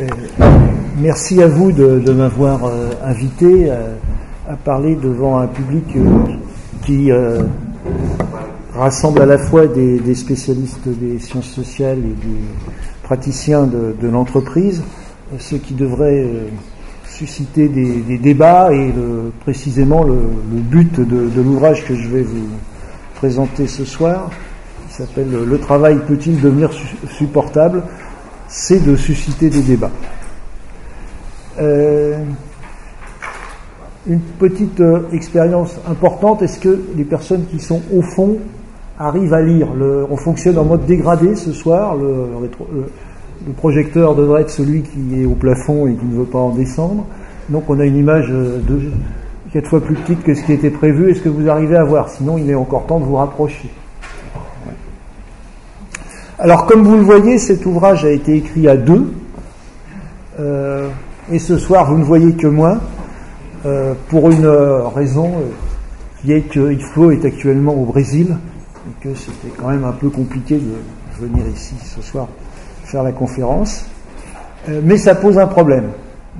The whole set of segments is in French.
Euh, merci à vous de, m'avoir euh, invité à, parler devant un public qui rassemble à la fois des, spécialistes des sciences sociales et des praticiens de, l'entreprise, ce qui devrait susciter des, débats et précisément le, but de l'ouvrage que je vais vous présenter ce soir, qui s'appelle Le travail peut-il devenir supportable? C'est de susciter des débats. Euh, une petite euh, expérience importante, est-ce que les personnes qui sont au fond arrivent à lire On fonctionne en mode dégradé ce soir, le, projecteur devrait être celui qui est au plafond et qui ne veut pas en descendre. Donc on a une image euh, quatre fois plus petite que ce qui était prévu. Est-ce que vous arrivez à voir? Sinon, il est encore temps de vous rapprocher. Alors, comme vous le voyez, cet ouvrage a été écrit à deux. Euh, et ce soir, vous ne voyez que moi, euh, pour une raison euh, qui est que est actuellement au Brésil et que c'était quand même un peu compliqué de venir ici ce soir faire la conférence. mais ça pose un problème.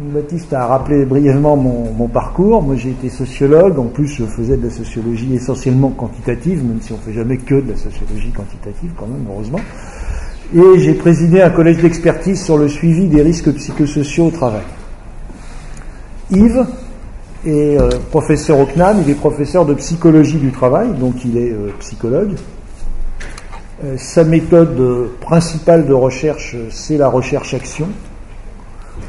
Baptiste a rappelé brièvement mon, parcours. Moi, j'ai été sociologue. En plus, je faisais de la sociologie essentiellement quantitative, même si on ne fait jamais que de la sociologie quantitative, quand même, heureusement. Et j'ai présidé un collège d'expertise sur le suivi des risques psychosociaux au travail. Yves est euh, professeur au CNAM, il est professeur de psychologie du travail, donc il est euh, psychologue. Euh, sa méthode principale de recherche, c'est la recherche-action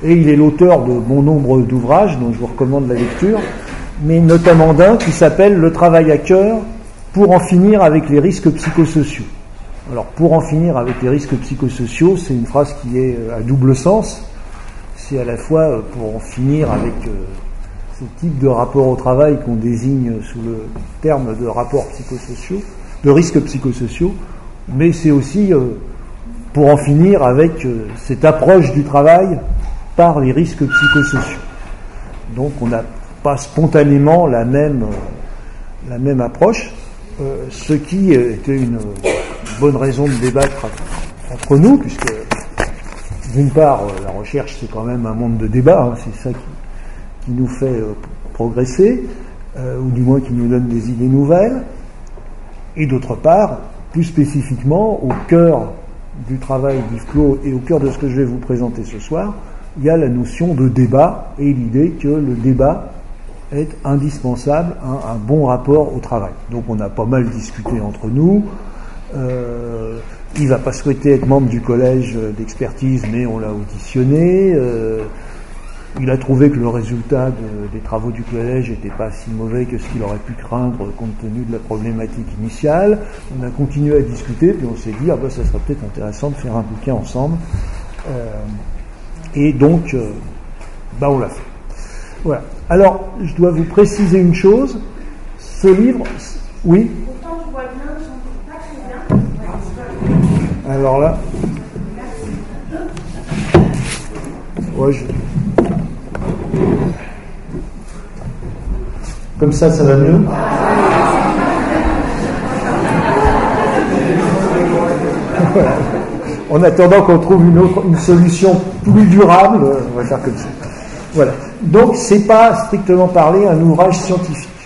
et il est l'auteur de bon nombre d'ouvrages dont je vous recommande la lecture, mais notamment d'un qui s'appelle Le travail à cœur pour en finir avec les risques psychosociaux. Alors pour en finir avec les risques psychosociaux, c'est une phrase qui est euh, à double sens. C'est à la fois euh, pour en finir avec euh, ce type de rapport au travail qu'on désigne sous le terme de rapport psychosociaux, de risques psychosociaux, mais c'est aussi pour en finir avec cette approche du travail par les risques psychosociaux. Donc on n'a pas spontanément la même, la même approche, ce qui était une bonne raison de débattre entre nous, puisque d'une part, euh, la recherche c'est quand même un monde de débat, hein, c'est ça qui, nous fait euh, progresser, ou du moins qui nous donne des idées nouvelles, et d'autre part, plus spécifiquement, au cœur du travail d'Yves et au cœur de ce que je vais vous présenter ce soir, il y a la notion de débat et l'idée que le débat est indispensable à un bon rapport au travail. Donc on a pas mal discuté entre nous. Euh, il va pas souhaiter être membre du collège d'expertise, mais on l'a auditionné. Euh, il a trouvé que le résultat des travaux du collège n'était pas si mauvais que ce qu'il aurait pu craindre compte tenu de la problématique initiale. On a continué à discuter, puis on s'est dit, ah ben, ça serait peut-être intéressant de faire un bouquin ensemble. Euh, et donc, euh, bah on l'a fait. Voilà. Alors, je dois vous préciser une chose. Ce livre, oui? Alors là. Ouais. Comme ça, ça va mieux en attendant qu'on trouve une, autre, une solution plus durable, euh, on va faire comme ça. Voilà. Donc, c'est pas strictement parlé un ouvrage scientifique.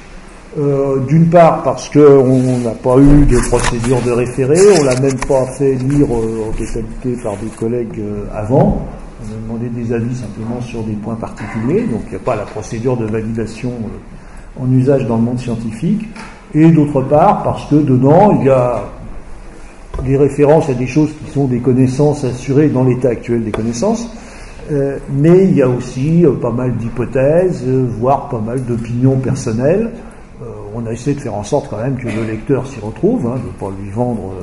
Euh, d'une part parce qu'on n'a pas eu de procédure de référé, on l'a même pas fait lire euh, en totalité par des collègues avant. On a demandé des avis simplement sur des points particuliers, donc il n'y a pas la procédure de validation en usage dans le monde scientifique. Et d'autre part parce que dedans il y a des références à des choses qui sont des connaissances assurées dans l'état actuel des connaissances, euh, mais il y a aussi euh, pas mal d'hypothèses, euh, voire pas mal d'opinions personnelles. On a essayé de faire en sorte quand même que le lecteur s'y retrouve, hein, de ne pas lui vendre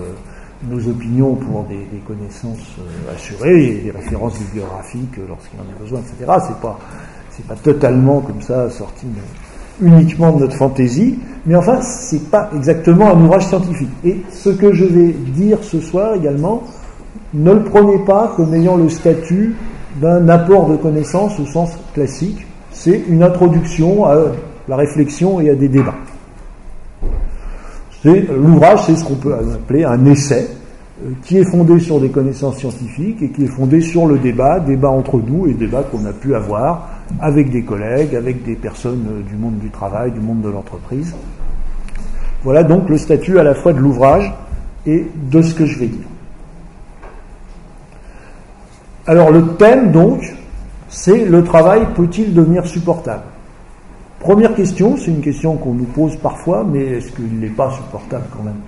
nos opinions pour des, connaissances assurées, et des références bibliographiques lorsqu'il en a besoin, etc. C'est pas, c'est pas totalement comme ça sorti uniquement de notre fantaisie, mais enfin, c'est pas exactement un ouvrage scientifique. Et ce que je vais dire ce soir également, ne le prenez pas comme ayant le statut d'un apport de connaissances au sens classique. C'est une introduction à la réflexion et à des débats. L'ouvrage, c'est ce qu'on peut appeler un essai, euh, qui est fondé sur des connaissances scientifiques et qui est fondé sur le débat, débat entre nous et débat qu'on a pu avoir avec des collègues, avec des personnes euh, du monde du travail, du monde de l'entreprise. Voilà donc le statut à la fois de l'ouvrage et de ce que je vais dire. Alors le thème donc, c'est le travail peut-il devenir supportable? Première question, c'est une question qu'on nous pose parfois, mais est-ce qu'il n'est pas supportable quand même?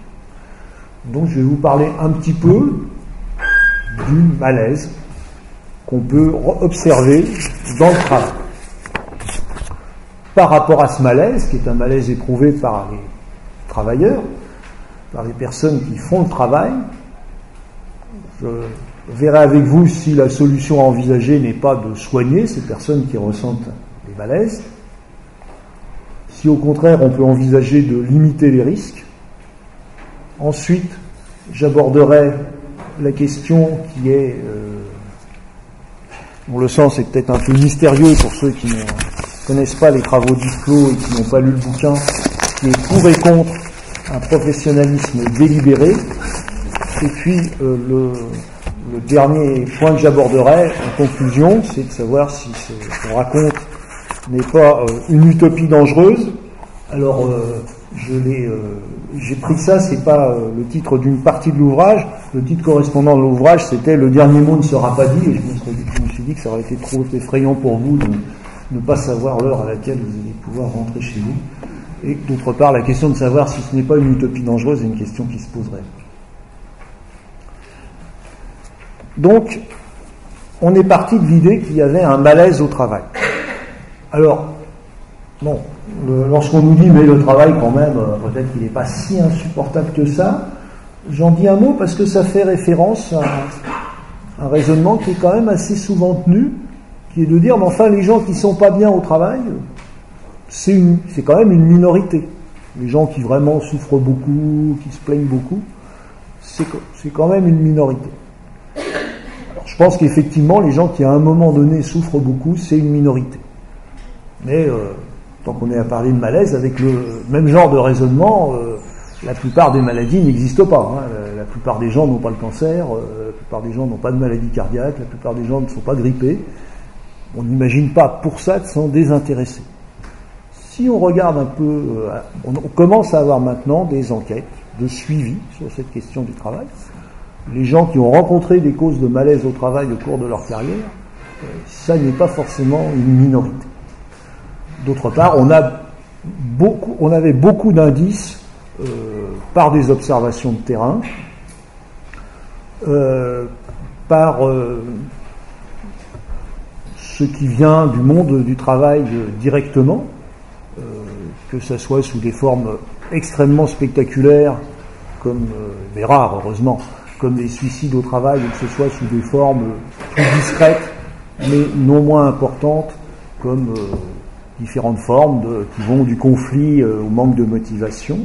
Donc je vais vous parler un petit peu du malaise qu'on peut observer dans le travail. Par rapport à ce malaise, qui est un malaise éprouvé par les travailleurs, par les personnes qui font le travail, je verrai avec vous si la solution à envisager n'est pas de soigner ces personnes qui ressentent des malaises, si au contraire on peut envisager de limiter les risques. Ensuite, j'aborderai la question qui est, euh, dont le sens est peut-être un peu mystérieux pour ceux qui ne connaissent pas les travaux d'Isclos et qui n'ont pas lu le bouquin, qui est pour et contre un professionnalisme délibéré. Et puis euh, le, dernier point que j'aborderai en conclusion, c'est de savoir si ce raconte n'est pas euh, une utopie dangereuse. Alors, euh, euh, j'ai pris ça, c'est pas le titre d'une partie de l'ouvrage. Le titre correspondant de l'ouvrage, c'était Le dernier mot ne sera pas dit, et je me, suis dit que ça aurait été trop effrayant pour vous de ne pas savoir l'heure à laquelle vous allez pouvoir rentrer chez vous. Et d'autre part, la question de savoir si ce n'est pas une utopie dangereuse est une question qui se poserait. Donc, on est parti de l'idée qu'il y avait un malaise au travail. Alors, bon, lorsqu'on nous dit mais le travail quand même, euh, peut-être qu'il n'est pas si insupportable que ça, j'en dis un mot parce que ça fait référence à un raisonnement qui est quand même assez souvent tenu, qui est de dire, mais enfin les gens qui sont pas bien au travail, c'est quand même une minorité. Les gens qui vraiment souffrent beaucoup, qui se plaignent beaucoup, c'est quand même une minorité. Je pense qu'effectivement, les gens qui à un moment donné souffrent beaucoup, c'est une minorité. Mais euh, tant qu'on est à parler de malaise, avec le même genre de raisonnement, euh, la plupart des maladies n'existent pas. Hein. La, plupart des gens n'ont pas le cancer, euh, la plupart des gens n'ont pas de maladie cardiaque, la plupart des gens ne sont pas grippés. On n'imagine pas pour ça de s'en désintéresser. Si on regarde un peu, on, commence à avoir maintenant des enquêtes de suivi sur cette question du travail. Les gens qui ont rencontré des causes de malaise au travail au cours de leur carrière, ça n'est pas forcément une minorité. D'autre part, on, a beaucoup, avait beaucoup d'indices euh, par des observations de terrain, euh, par euh, ce qui vient du monde du travail directement, que ce soit sous des formes extrêmement spectaculaires, comme, mais rares heureusement, comme des suicides au travail, ou que ce soit sous des formes plus discrètes, mais non moins importantes, comme différentes formes qui vont du conflit euh, au manque de motivation.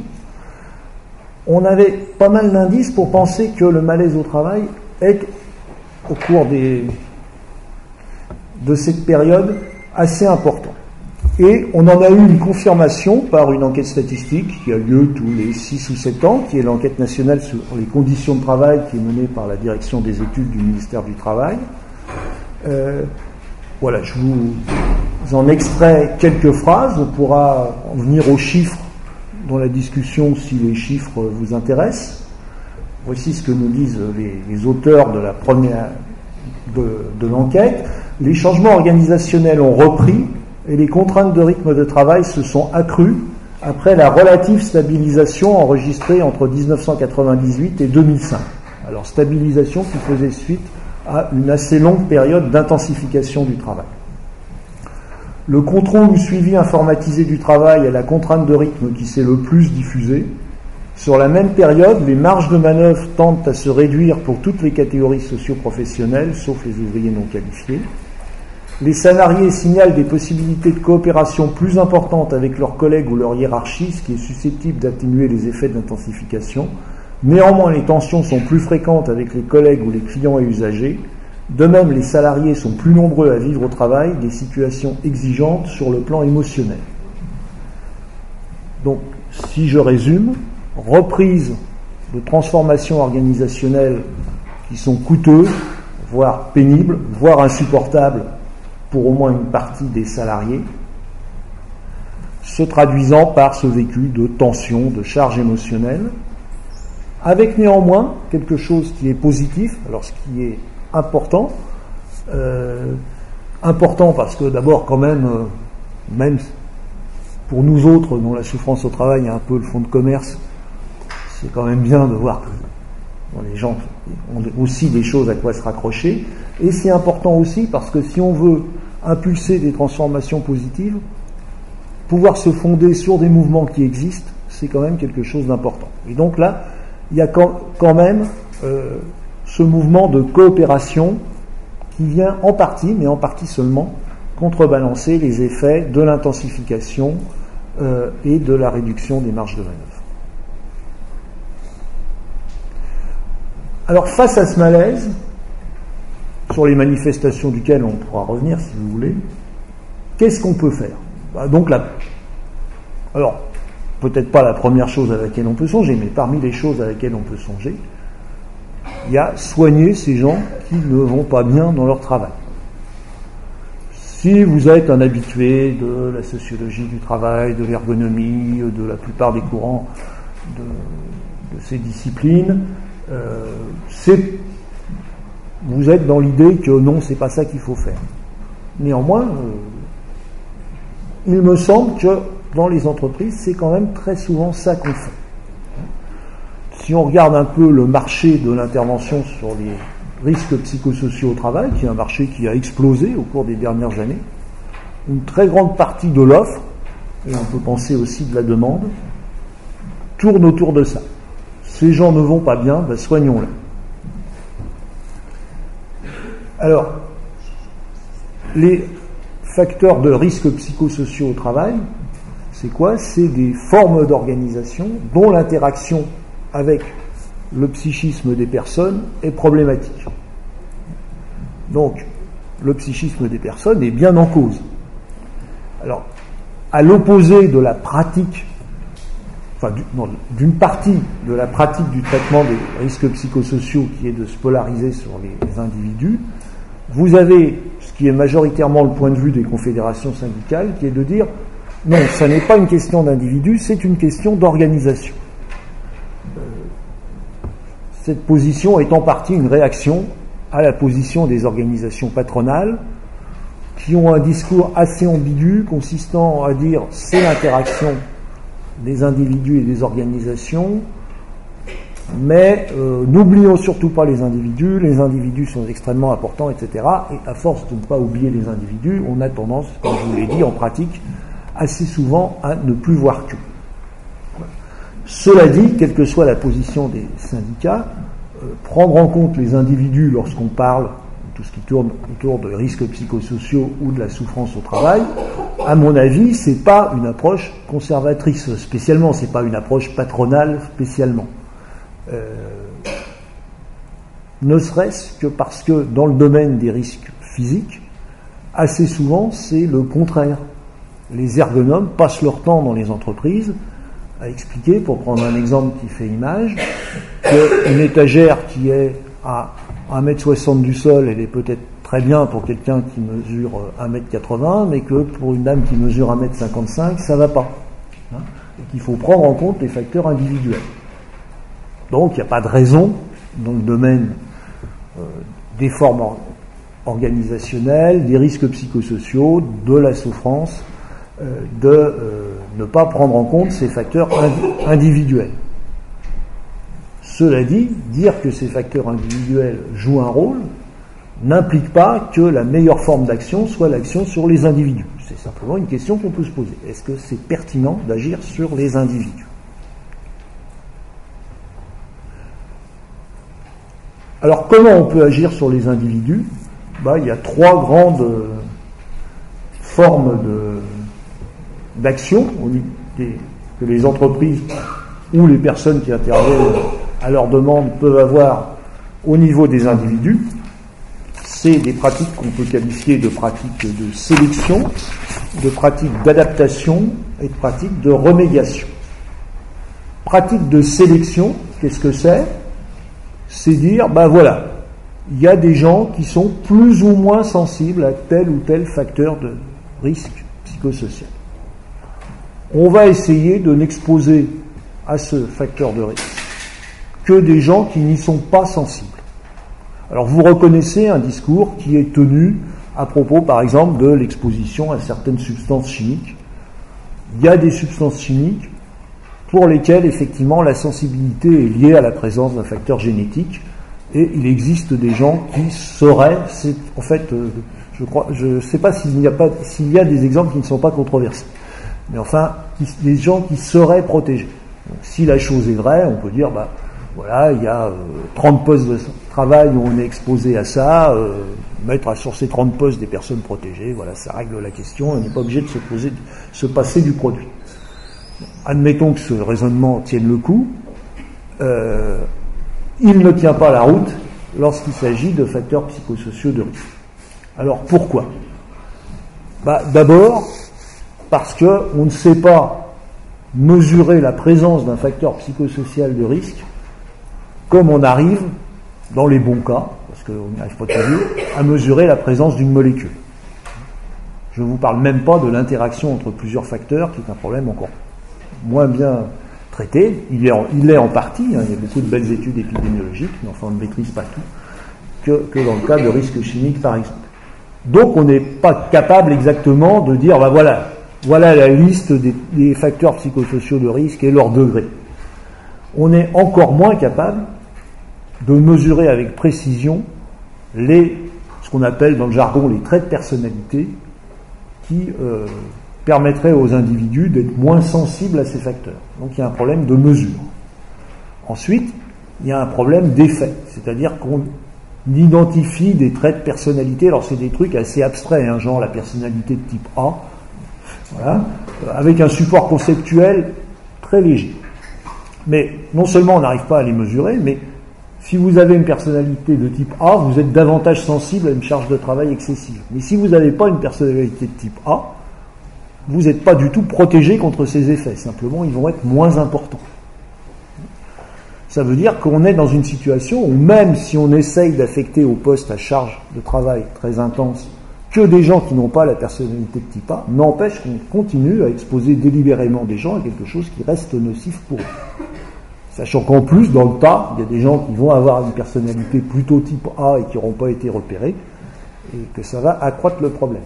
On avait pas mal d'indices pour penser que le malaise au travail est, au cours de cette période, assez important. Et on en a eu une confirmation par une enquête statistique qui a lieu tous les 6 ou 7 ans, qui est l'enquête nationale sur les conditions de travail qui est menée par la direction des études du ministère du Travail. Euh, voilà, je vous en extrais quelques phrases. On pourra en venir aux chiffres dans la discussion si les chiffres vous intéressent. Voici ce que nous disent les, auteurs de la première de, l'enquête. Les changements organisationnels ont repris et les contraintes de rythme de travail se sont accrues après la relative stabilisation enregistrée entre 1998 et 2005. Alors stabilisation qui faisait suite à une assez longue période d'intensification du travail. Le contrôle ou suivi informatisé du travail est la contrainte de rythme qui s'est le plus diffusée. Sur la même période, les marges de manœuvre tendent à se réduire pour toutes les catégories socio-professionnelles, sauf les ouvriers non qualifiés. Les salariés signalent des possibilités de coopération plus importantes avec leurs collègues ou leur hiérarchie, ce qui est susceptible d'atténuer les effets d'intensification. Néanmoins, les tensions sont plus fréquentes avec les collègues ou les clients et usagers. De même, les salariés sont plus nombreux à vivre au travail des situations exigeantes sur le plan émotionnel. Donc, si je résume, reprise de transformations organisationnelles qui sont coûteuses, voire pénibles, voire insupportables pour au moins une partie des salariés, se traduisant par ce vécu de tension, de charge émotionnelle, avec néanmoins quelque chose qui est positif, alors ce qui est important, euh, important parce que d'abord quand même, euh, même pour nous autres dont la souffrance au travail est un peu le fond de commerce, c'est quand même bien de voir que les gens ont aussi des choses à quoi se raccrocher. Et c'est important aussi parce que si on veut impulser des transformations positives, pouvoir se fonder sur des mouvements qui existent, c'est quand même quelque chose d'important. Et donc là, il y a quand même euh, ce mouvement de coopération qui vient en partie, mais en partie seulement, contrebalancer les effets de l'intensification euh, et de la réduction des marges de manœuvre. Alors face à ce malaise, sur les manifestations duquel on pourra revenir si vous voulez, qu'est-ce qu'on peut faire? Bah, Donc là, alors peut-être pas la première chose à laquelle on peut songer, mais parmi les choses à laquelle on peut songer, il y a soigner ces gens qui ne vont pas bien dans leur travail. Si vous êtes un habitué de la sociologie du travail, de l'ergonomie, de la plupart des courants de ces disciplines, euh, vous êtes dans l'idée que non, c'est pas ça qu'il faut faire. Néanmoins, euh, il me semble que dans les entreprises, c'est quand même très souvent ça qu'on fait. Si on regarde un peu le marché de l'intervention sur les risques psychosociaux au travail, qui est un marché qui a explosé au cours des dernières années, une très grande partie de l'offre, et on peut penser aussi de la demande, tourne autour de ça ces gens ne vont pas bien, ben soignons-les. Alors, les facteurs de risque psychosociaux au travail, c'est quoi? C'est des formes d'organisation dont l'interaction avec le psychisme des personnes est problématique. Donc, le psychisme des personnes est bien en cause. Alors, à l'opposé de la pratique enfin d'une partie de la pratique du traitement des risques psychosociaux qui est de se polariser sur les, individus, vous avez ce qui est majoritairement le point de vue des confédérations syndicales, qui est de dire non, ce n'est pas une question d'individu, c'est une question d'organisation. Cette position est en partie une réaction à la position des organisations patronales qui ont un discours assez ambigu consistant à dire c'est l'interaction des individus et des organisations, mais euh, n'oublions surtout pas les individus, les individus sont extrêmement importants, etc. Et à force de ne pas oublier les individus, on a tendance, comme je vous l'ai dit, en pratique, assez souvent à ne plus voir que. Cela dit, quelle que soit la position des syndicats, euh, prendre en compte les individus lorsqu'on parle tout ce qui tourne autour de risques psychosociaux ou de la souffrance au travail, à mon avis, c'est pas une approche conservatrice spécialement, c'est pas une approche patronale spécialement. Euh, ne serait-ce que parce que dans le domaine des risques physiques, assez souvent c'est le contraire. Les ergonomes passent leur temps dans les entreprises à expliquer, pour prendre un exemple qui fait image, qu'une étagère qui est à 1m60 du sol, elle est peut-être très bien pour quelqu'un qui mesure 1m80, mais que pour une dame qui mesure 1m55, ça va pas. Hein, et qu'il faut prendre en compte les facteurs individuels. Donc il n'y a pas de raison, dans le domaine euh, des formes organisationnelles, des risques psychosociaux, de la souffrance, euh, de euh, ne pas prendre en compte ces facteurs individuels. Cela dit, dire que ces facteurs individuels jouent un rôle n'implique pas que la meilleure forme d'action soit l'action sur les individus. C'est simplement une question qu'on peut se poser. Est-ce que c'est pertinent d'agir sur les individus? Alors comment on peut agir sur les individus? Bah, Il y a trois grandes formes d'action que les entreprises ou les personnes qui interviennent à leur demande peuvent avoir au niveau des individus, c'est des pratiques qu'on peut qualifier de pratiques de sélection, de pratiques d'adaptation et de pratiques de remédiation. Pratique de sélection, qu'est-ce que c'est? C'est dire, ben voilà, il y a des gens qui sont plus ou moins sensibles à tel ou tel facteur de risque psychosocial. On va essayer de n'exposer à ce facteur de risque que des gens qui n'y sont pas sensibles. Alors vous reconnaissez un discours qui est tenu à propos, par exemple, de l'exposition à certaines substances chimiques. Il y a des substances chimiques pour lesquelles, effectivement, la sensibilité est liée à la présence d'un facteur génétique, et il existe des gens qui seraient, c'est, en fait, euh, je crois, je ne sais pas s'il a pas, s'il y a des exemples qui ne sont pas controversés, mais enfin, des gens qui seraient protégés. si la chose est vraie, on peut dire, bah, voilà, il y a 30 euh, postes de travail où on est exposé à ça, euh, mettre sur ces 30 postes des personnes protégées, voilà, ça règle la question, on n'est pas obligé de se, poser, se passer du produit. Admettons que ce raisonnement tienne le coup, euh, il ne tient pas la route lorsqu'il s'agit de facteurs psychosociaux de risque. Alors pourquoi? Bah, D'abord, parce qu'on ne sait pas mesurer la présence d'un facteur psychosocial de risque comme on arrive, dans les bons cas, parce qu'on n'y arrive pas toujours, à mesurer la présence d'une molécule. Je ne vous parle même pas de l'interaction entre plusieurs facteurs, qui est un problème encore moins bien traité. Il est en, partie, hein, il y a beaucoup de belles études épidémiologiques, mais enfin on ne maîtrise pas tout, que, dans le cas de risques chimiques par exemple. Donc on n'est pas capable exactement de dire, ben voilà, voilà la liste des, facteurs psychosociaux de risque et leur degré. On est encore moins capable de mesurer avec précision les, ce qu'on appelle dans le jargon les traits de personnalité qui euh, permettraient aux individus d'être moins sensibles à ces facteurs. Donc il y a un problème de mesure. Ensuite, il y a un problème d'effet, c'est-à-dire qu'on identifie des traits de personnalité, alors c'est des trucs assez abstraits, hein, genre la personnalité de type A, voilà, avec un support conceptuel très léger. Mais non seulement on n'arrive pas à les mesurer, mais si vous avez une personnalité de type A, vous êtes davantage sensible à une charge de travail excessive. Mais si vous n'avez pas une personnalité de type A, vous n'êtes pas du tout protégé contre ces effets. Simplement, ils vont être moins importants. Ça veut dire qu'on est dans une situation où même si on essaye d'affecter au poste à charge de travail très intense que des gens qui n'ont pas la personnalité de type A, n'empêche qu'on continue à exposer délibérément des gens à quelque chose qui reste nocif pour eux. Sachant qu'en plus, dans le tas, il y a des gens qui vont avoir une personnalité plutôt type A et qui n'auront pas été repérés, et que ça va accroître le problème.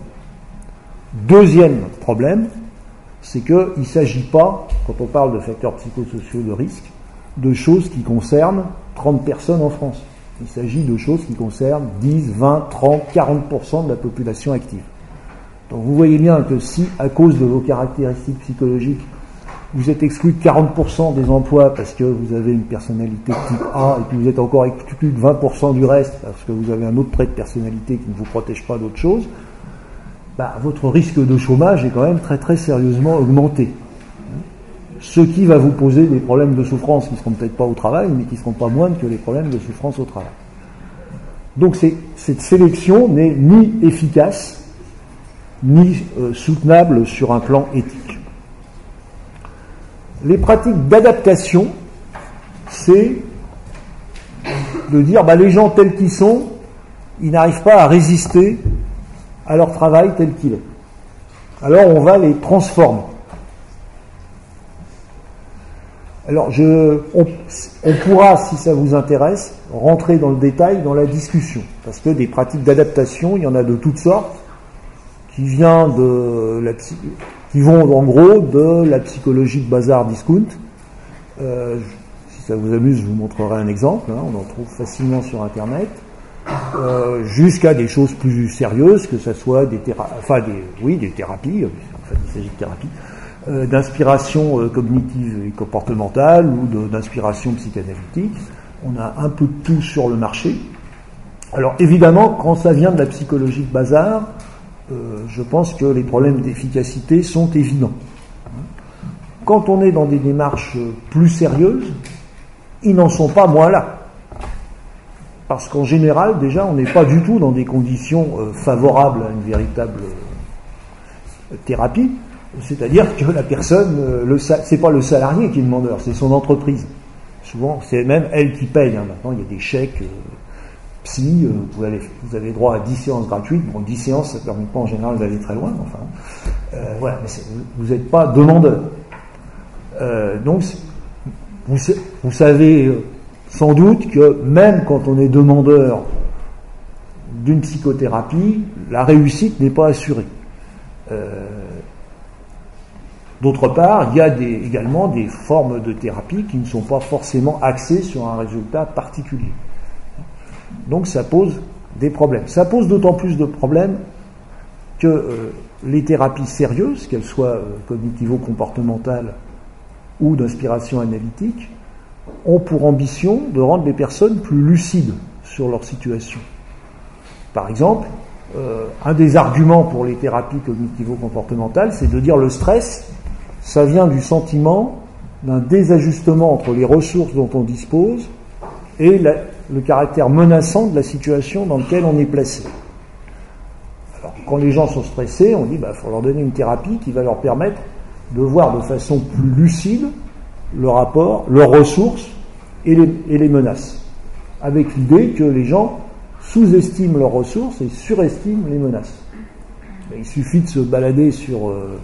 Deuxième problème, c'est qu'il ne s'agit pas, quand on parle de facteurs psychosociaux de risque, de choses qui concernent 30 personnes en France. Il s'agit de choses qui concernent 10, 20, 30, 40% de la population active. Donc vous voyez bien que si, à cause de vos caractéristiques psychologiques, vous êtes exclu de 40% des emplois parce que vous avez une personnalité type A, et puis vous êtes encore exclu de 20% du reste parce que vous avez un autre trait de personnalité qui ne vous protège pas d'autre chose, bah, votre risque de chômage est quand même très très sérieusement augmenté. Ce qui va vous poser des problèmes de souffrance qui ne seront peut-être pas au travail, mais qui ne seront pas moindres que les problèmes de souffrance au travail. Donc cette sélection n'est ni efficace, ni euh, soutenable sur un plan éthique les pratiques d'adaptation, c'est de dire bah, les gens tels qu'ils sont, ils n'arrivent pas à résister à leur travail tel qu'il est. Alors on va les transformer. Alors je, on, pourra, si ça vous intéresse, rentrer dans le détail dans la discussion, parce que des pratiques d'adaptation, il y en a de toutes sortes, qui vient de la, qui vont en gros de la psychologie de bazar discount. Euh, si ça vous amuse, je vous montrerai un exemple, hein, on en trouve facilement sur Internet, euh, jusqu'à des choses plus sérieuses, que ce soit des, enfin des, oui, des thérapies, en fait il s'agit de thérapies, euh, d'inspiration euh, cognitive et comportementale ou d'inspiration psychanalytique. On a un peu de tout sur le marché. Alors évidemment, quand ça vient de la psychologie de bazar, euh, je pense que les problèmes d'efficacité sont évidents. Quand on est dans des démarches plus sérieuses, ils n'en sont pas moins là. Parce qu'en général, déjà, on n'est pas du tout dans des conditions euh, favorables à une véritable euh, thérapie. C'est-à-dire que la personne, ce n'est pas le salarié qui est demandeur, c'est son entreprise. Souvent, c'est même elle qui paye. Hein. Maintenant, il y a des chèques euh, psy, euh, vous, avez, droit à 10 séances gratuites. Bon, 10 séances, ça ne permet pas en général d'aller très loin. Enfin, euh, voilà, mais vous n'êtes pas demandeur. donc, vous, savez sans doute que même quand on est demandeur d'une psychothérapie, la réussite n'est pas assurée. D'autre part, il y a également des formes de thérapie qui ne sont pas forcément axées sur un résultat particulier. Donc ça pose des problèmes. Ça pose d'autant plus de problèmes que euh, les thérapies sérieuses, qu'elles soient euh, cognitivo-comportementales ou d'inspiration analytique, ont pour ambition de rendre les personnes plus lucides sur leur situation. Par exemple, euh, un des arguments pour les thérapies cognitivo-comportementales, c'est de dire le stress ça vient du sentiment d'un désajustement entre les ressources dont on dispose et le caractère menaçant de la situation dans laquelle on est placé. Alors, quand les gens sont stressés, on dit qu'il bah, faut leur donner une thérapie qui va leur permettre de voir de façon plus lucide le rapport, leurs ressources et les, menaces. Avec l'idée que les gens sous-estiment leurs ressources et surestiment les menaces. Il suffit de se balader sur euh,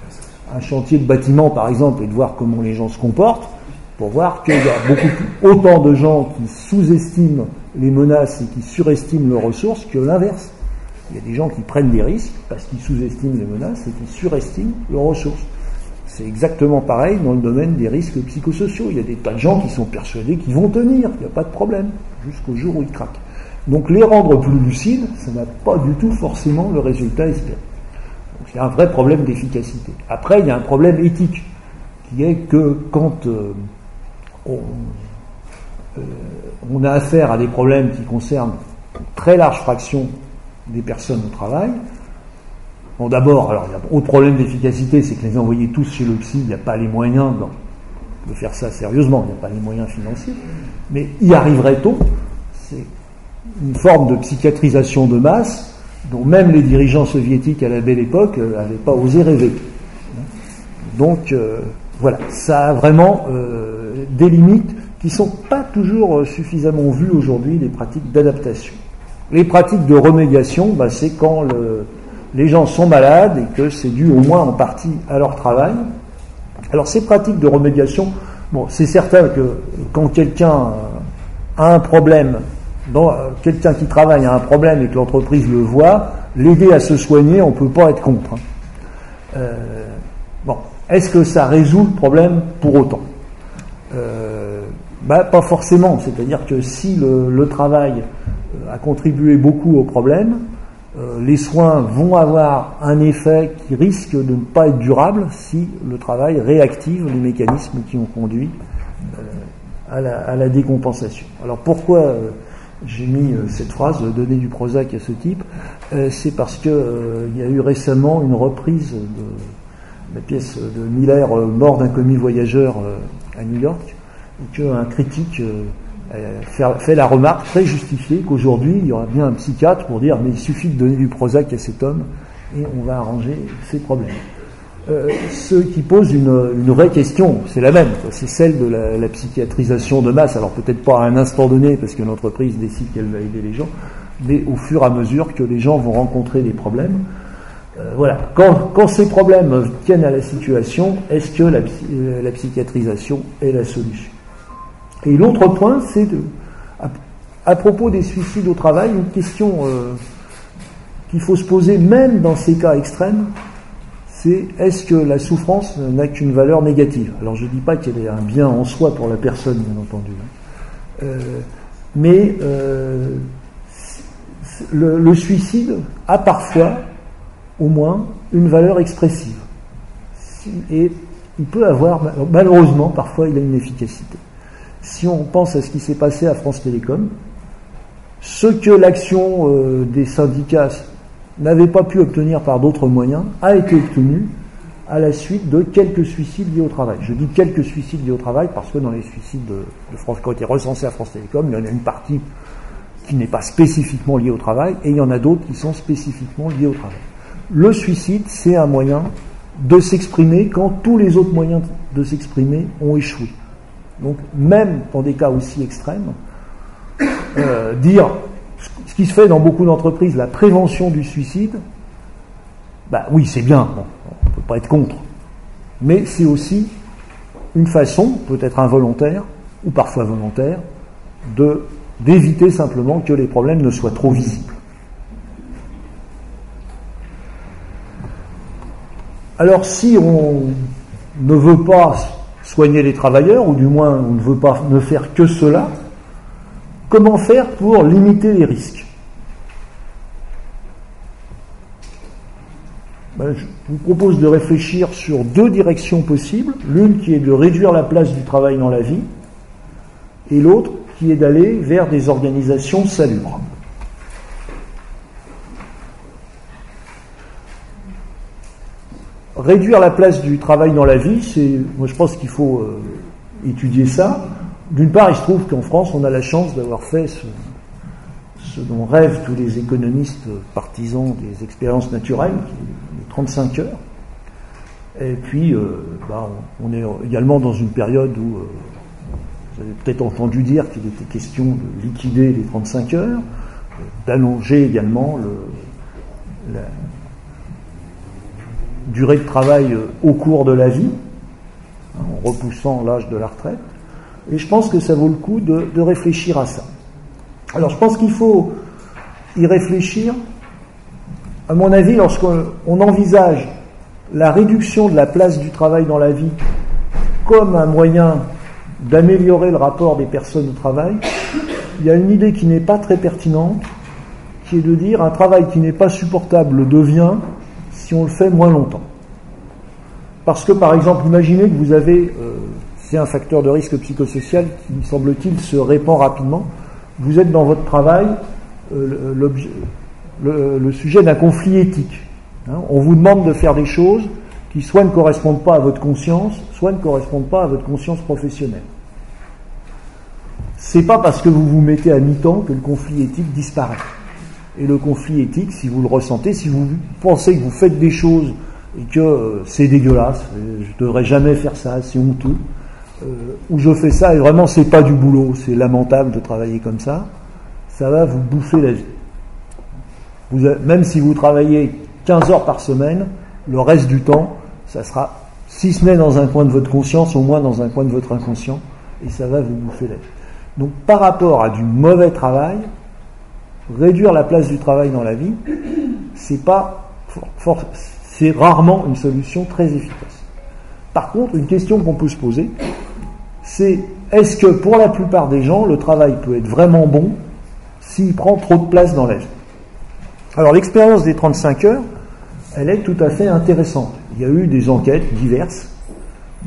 un chantier de bâtiment, par exemple, et de voir comment les gens se comportent, pour voir qu'il y a beaucoup autant de gens qui sous-estiment les menaces et qui surestiment leurs ressources que l'inverse. Il y a des gens qui prennent des risques parce qu'ils sous-estiment les menaces et qui surestiment leurs ressources. C'est exactement pareil dans le domaine des risques psychosociaux. Il y a des tas de gens qui sont persuadés qu'ils vont tenir, il n'y a pas de problème, jusqu'au jour où ils craquent. Donc les rendre plus lucides, ça n'a pas du tout forcément le résultat espéré. A un vrai problème d'efficacité. Après, il y a un problème éthique, qui est que quand euh, on, euh, on, a affaire à des problèmes qui concernent une très large fraction des personnes au travail, bon d'abord, alors il y a autre problème d'efficacité, c'est que les envoyer tous chez le psy, il n'y a pas les moyens de faire ça sérieusement, il n'y a pas les moyens financiers, mais y arriverait-on C'est une forme de psychiatrisation de masse dont même les dirigeants soviétiques à la belle époque n'avaient euh, pas osé rêver. Donc euh, voilà, ça a vraiment euh, des limites qui ne sont pas toujours suffisamment vues aujourd'hui, les pratiques d'adaptation. Les pratiques de remédiation, bah, c'est quand les gens sont malades et que c'est dû au moins en partie à leur travail. Alors ces pratiques de remédiation, bon, c'est certain que quand quelqu'un a un problème quelqu'un qui travaille a un problème et que l'entreprise le voit, l'aider à se soigner, on ne peut pas être contre. Hein. Euh, bon, est-ce que ça résout le problème pour autant? Euh, bah, Pas forcément. C'est-à-dire que si le, travail a contribué beaucoup au problème, les soins vont avoir un effet qui risque de ne pas être durable si le travail réactive les mécanismes qui ont conduit à, la, décompensation. Alors pourquoi j'ai mis euh, cette phrase, donner du Prozac à ce type, euh, c'est parce que euh, il y a eu récemment une reprise de la pièce de Miller, Mort d'un commis voyageur à New York, et qu'un critique fait la remarque très justifiée qu'aujourd'hui il y aura bien un psychiatre pour dire mais il suffit de donner du Prozac à cet homme et on va arranger ses problèmes. Euh, ce qui pose une, vraie question, c'est la même, c'est celle de la, psychiatrisation de masse. Alors peut-être pas à un instant donné, parce que l'entreprise décide qu'elle va aider les gens, mais au fur et à mesure que les gens vont rencontrer des problèmes. Euh, voilà. Quand, ces problèmes tiennent à la situation, est-ce que la, la, psychiatrisation est la solution? Et l'autre point, c'est de, à, propos des suicides au travail, une question euh, qu'il faut se poser même dans ces cas extrêmes c'est est-ce que la souffrance n'a qu'une valeur négative? Alors je ne dis pas qu'elle est un bien en soi pour la personne, bien entendu. Hein. Euh, mais euh, le, suicide a parfois, au moins, une valeur expressive. Et il peut avoir, malheureusement, parfois, il a une efficacité. Si on pense à ce qui s'est passé à France Télécom, ce que l'action euh, des syndicats n'avait pas pu obtenir par d'autres moyens, a été obtenu à la suite de quelques suicides liés au travail. Je dis quelques suicides liés au travail parce que dans les suicides de, France qui ont été recensés à France Télécom, il y en a une partie qui n'est pas spécifiquement liée au travail et il y en a d'autres qui sont spécifiquement liés au travail. Le suicide, c'est un moyen de s'exprimer quand tous les autres moyens de s'exprimer ont échoué. Donc même dans des cas aussi extrêmes, euh, dire qui se fait dans beaucoup d'entreprises, la prévention du suicide, bah oui, c'est bien, on ne peut pas être contre. Mais c'est aussi une façon, peut-être involontaire, ou parfois volontaire, de, d'éviter simplement que les problèmes ne soient trop visibles. Alors si on ne veut pas soigner les travailleurs, ou du moins on ne veut pas ne faire que cela, comment faire pour limiter les risques? Ben, Je vous propose de réfléchir sur deux directions possibles. L'une qui est de réduire la place du travail dans la vie, et l'autre qui est d'aller vers des organisations salubres. réduire la place du travail dans la vie, c'est, moi je pense qu'il faut euh, étudier ça. D'une part, il se trouve qu'en France, on a la chance d'avoir fait ce, dont rêvent tous les économistes partisans des expériences naturelles, les 35 heures. Et puis, euh, bah, on est également dans une période où, euh, vous avez peut-être entendu dire qu'il était question de liquider les 35 heures, d'allonger également le, la, durée de travail euh, au cours de la vie, hein, en repoussant l'âge de la retraite. Et je pense que ça vaut le coup de, réfléchir à ça. Alors je pense qu'il faut y réfléchir, à mon avis, lorsqu'on envisage la réduction de la place du travail dans la vie comme un moyen d'améliorer le rapport des personnes au travail, il y a une idée qui n'est pas très pertinente, qui est de dire un travail qui n'est pas supportable devient si on le fait moins longtemps. Parce que, par exemple, imaginez que vous avez, euh, c'est un facteur de risque psychosocial qui, semble-t-il, se répand rapidement. Vous êtes dans votre travail euh, le, sujet d'un conflit éthique. Hein. on vous demande de faire des choses qui soit ne correspondent pas à votre conscience, soit ne correspondent pas à votre conscience professionnelle. C'est pas parce que vous vous mettez à mi-temps que le conflit éthique disparaît. Et le conflit éthique, si vous le ressentez, si vous pensez que vous faites des choses et que euh, c'est dégueulasse, je devrais jamais faire ça, c'est honteux, euh, ou je fais ça et vraiment c'est pas du boulot, c'est lamentable de travailler comme ça, ça va vous bouffer la vie. Vous même si vous travaillez 15 heures par semaine, le reste du temps, ça sera, si ce n'est dans un coin de votre conscience, au moins dans un coin de votre inconscient, et ça va vous bouffer la vie. Donc par rapport à du mauvais travail, réduire la place du travail dans la vie, c'est pas c'est rarement une solution très efficace. Par contre, une question qu'on peut se poser, c'est est-ce que pour la plupart des gens, le travail peut être vraiment bon s'il prend trop de place dans la vie? Alors l'expérience des 35 heures, elle est tout à fait intéressante. Il y a eu des enquêtes diverses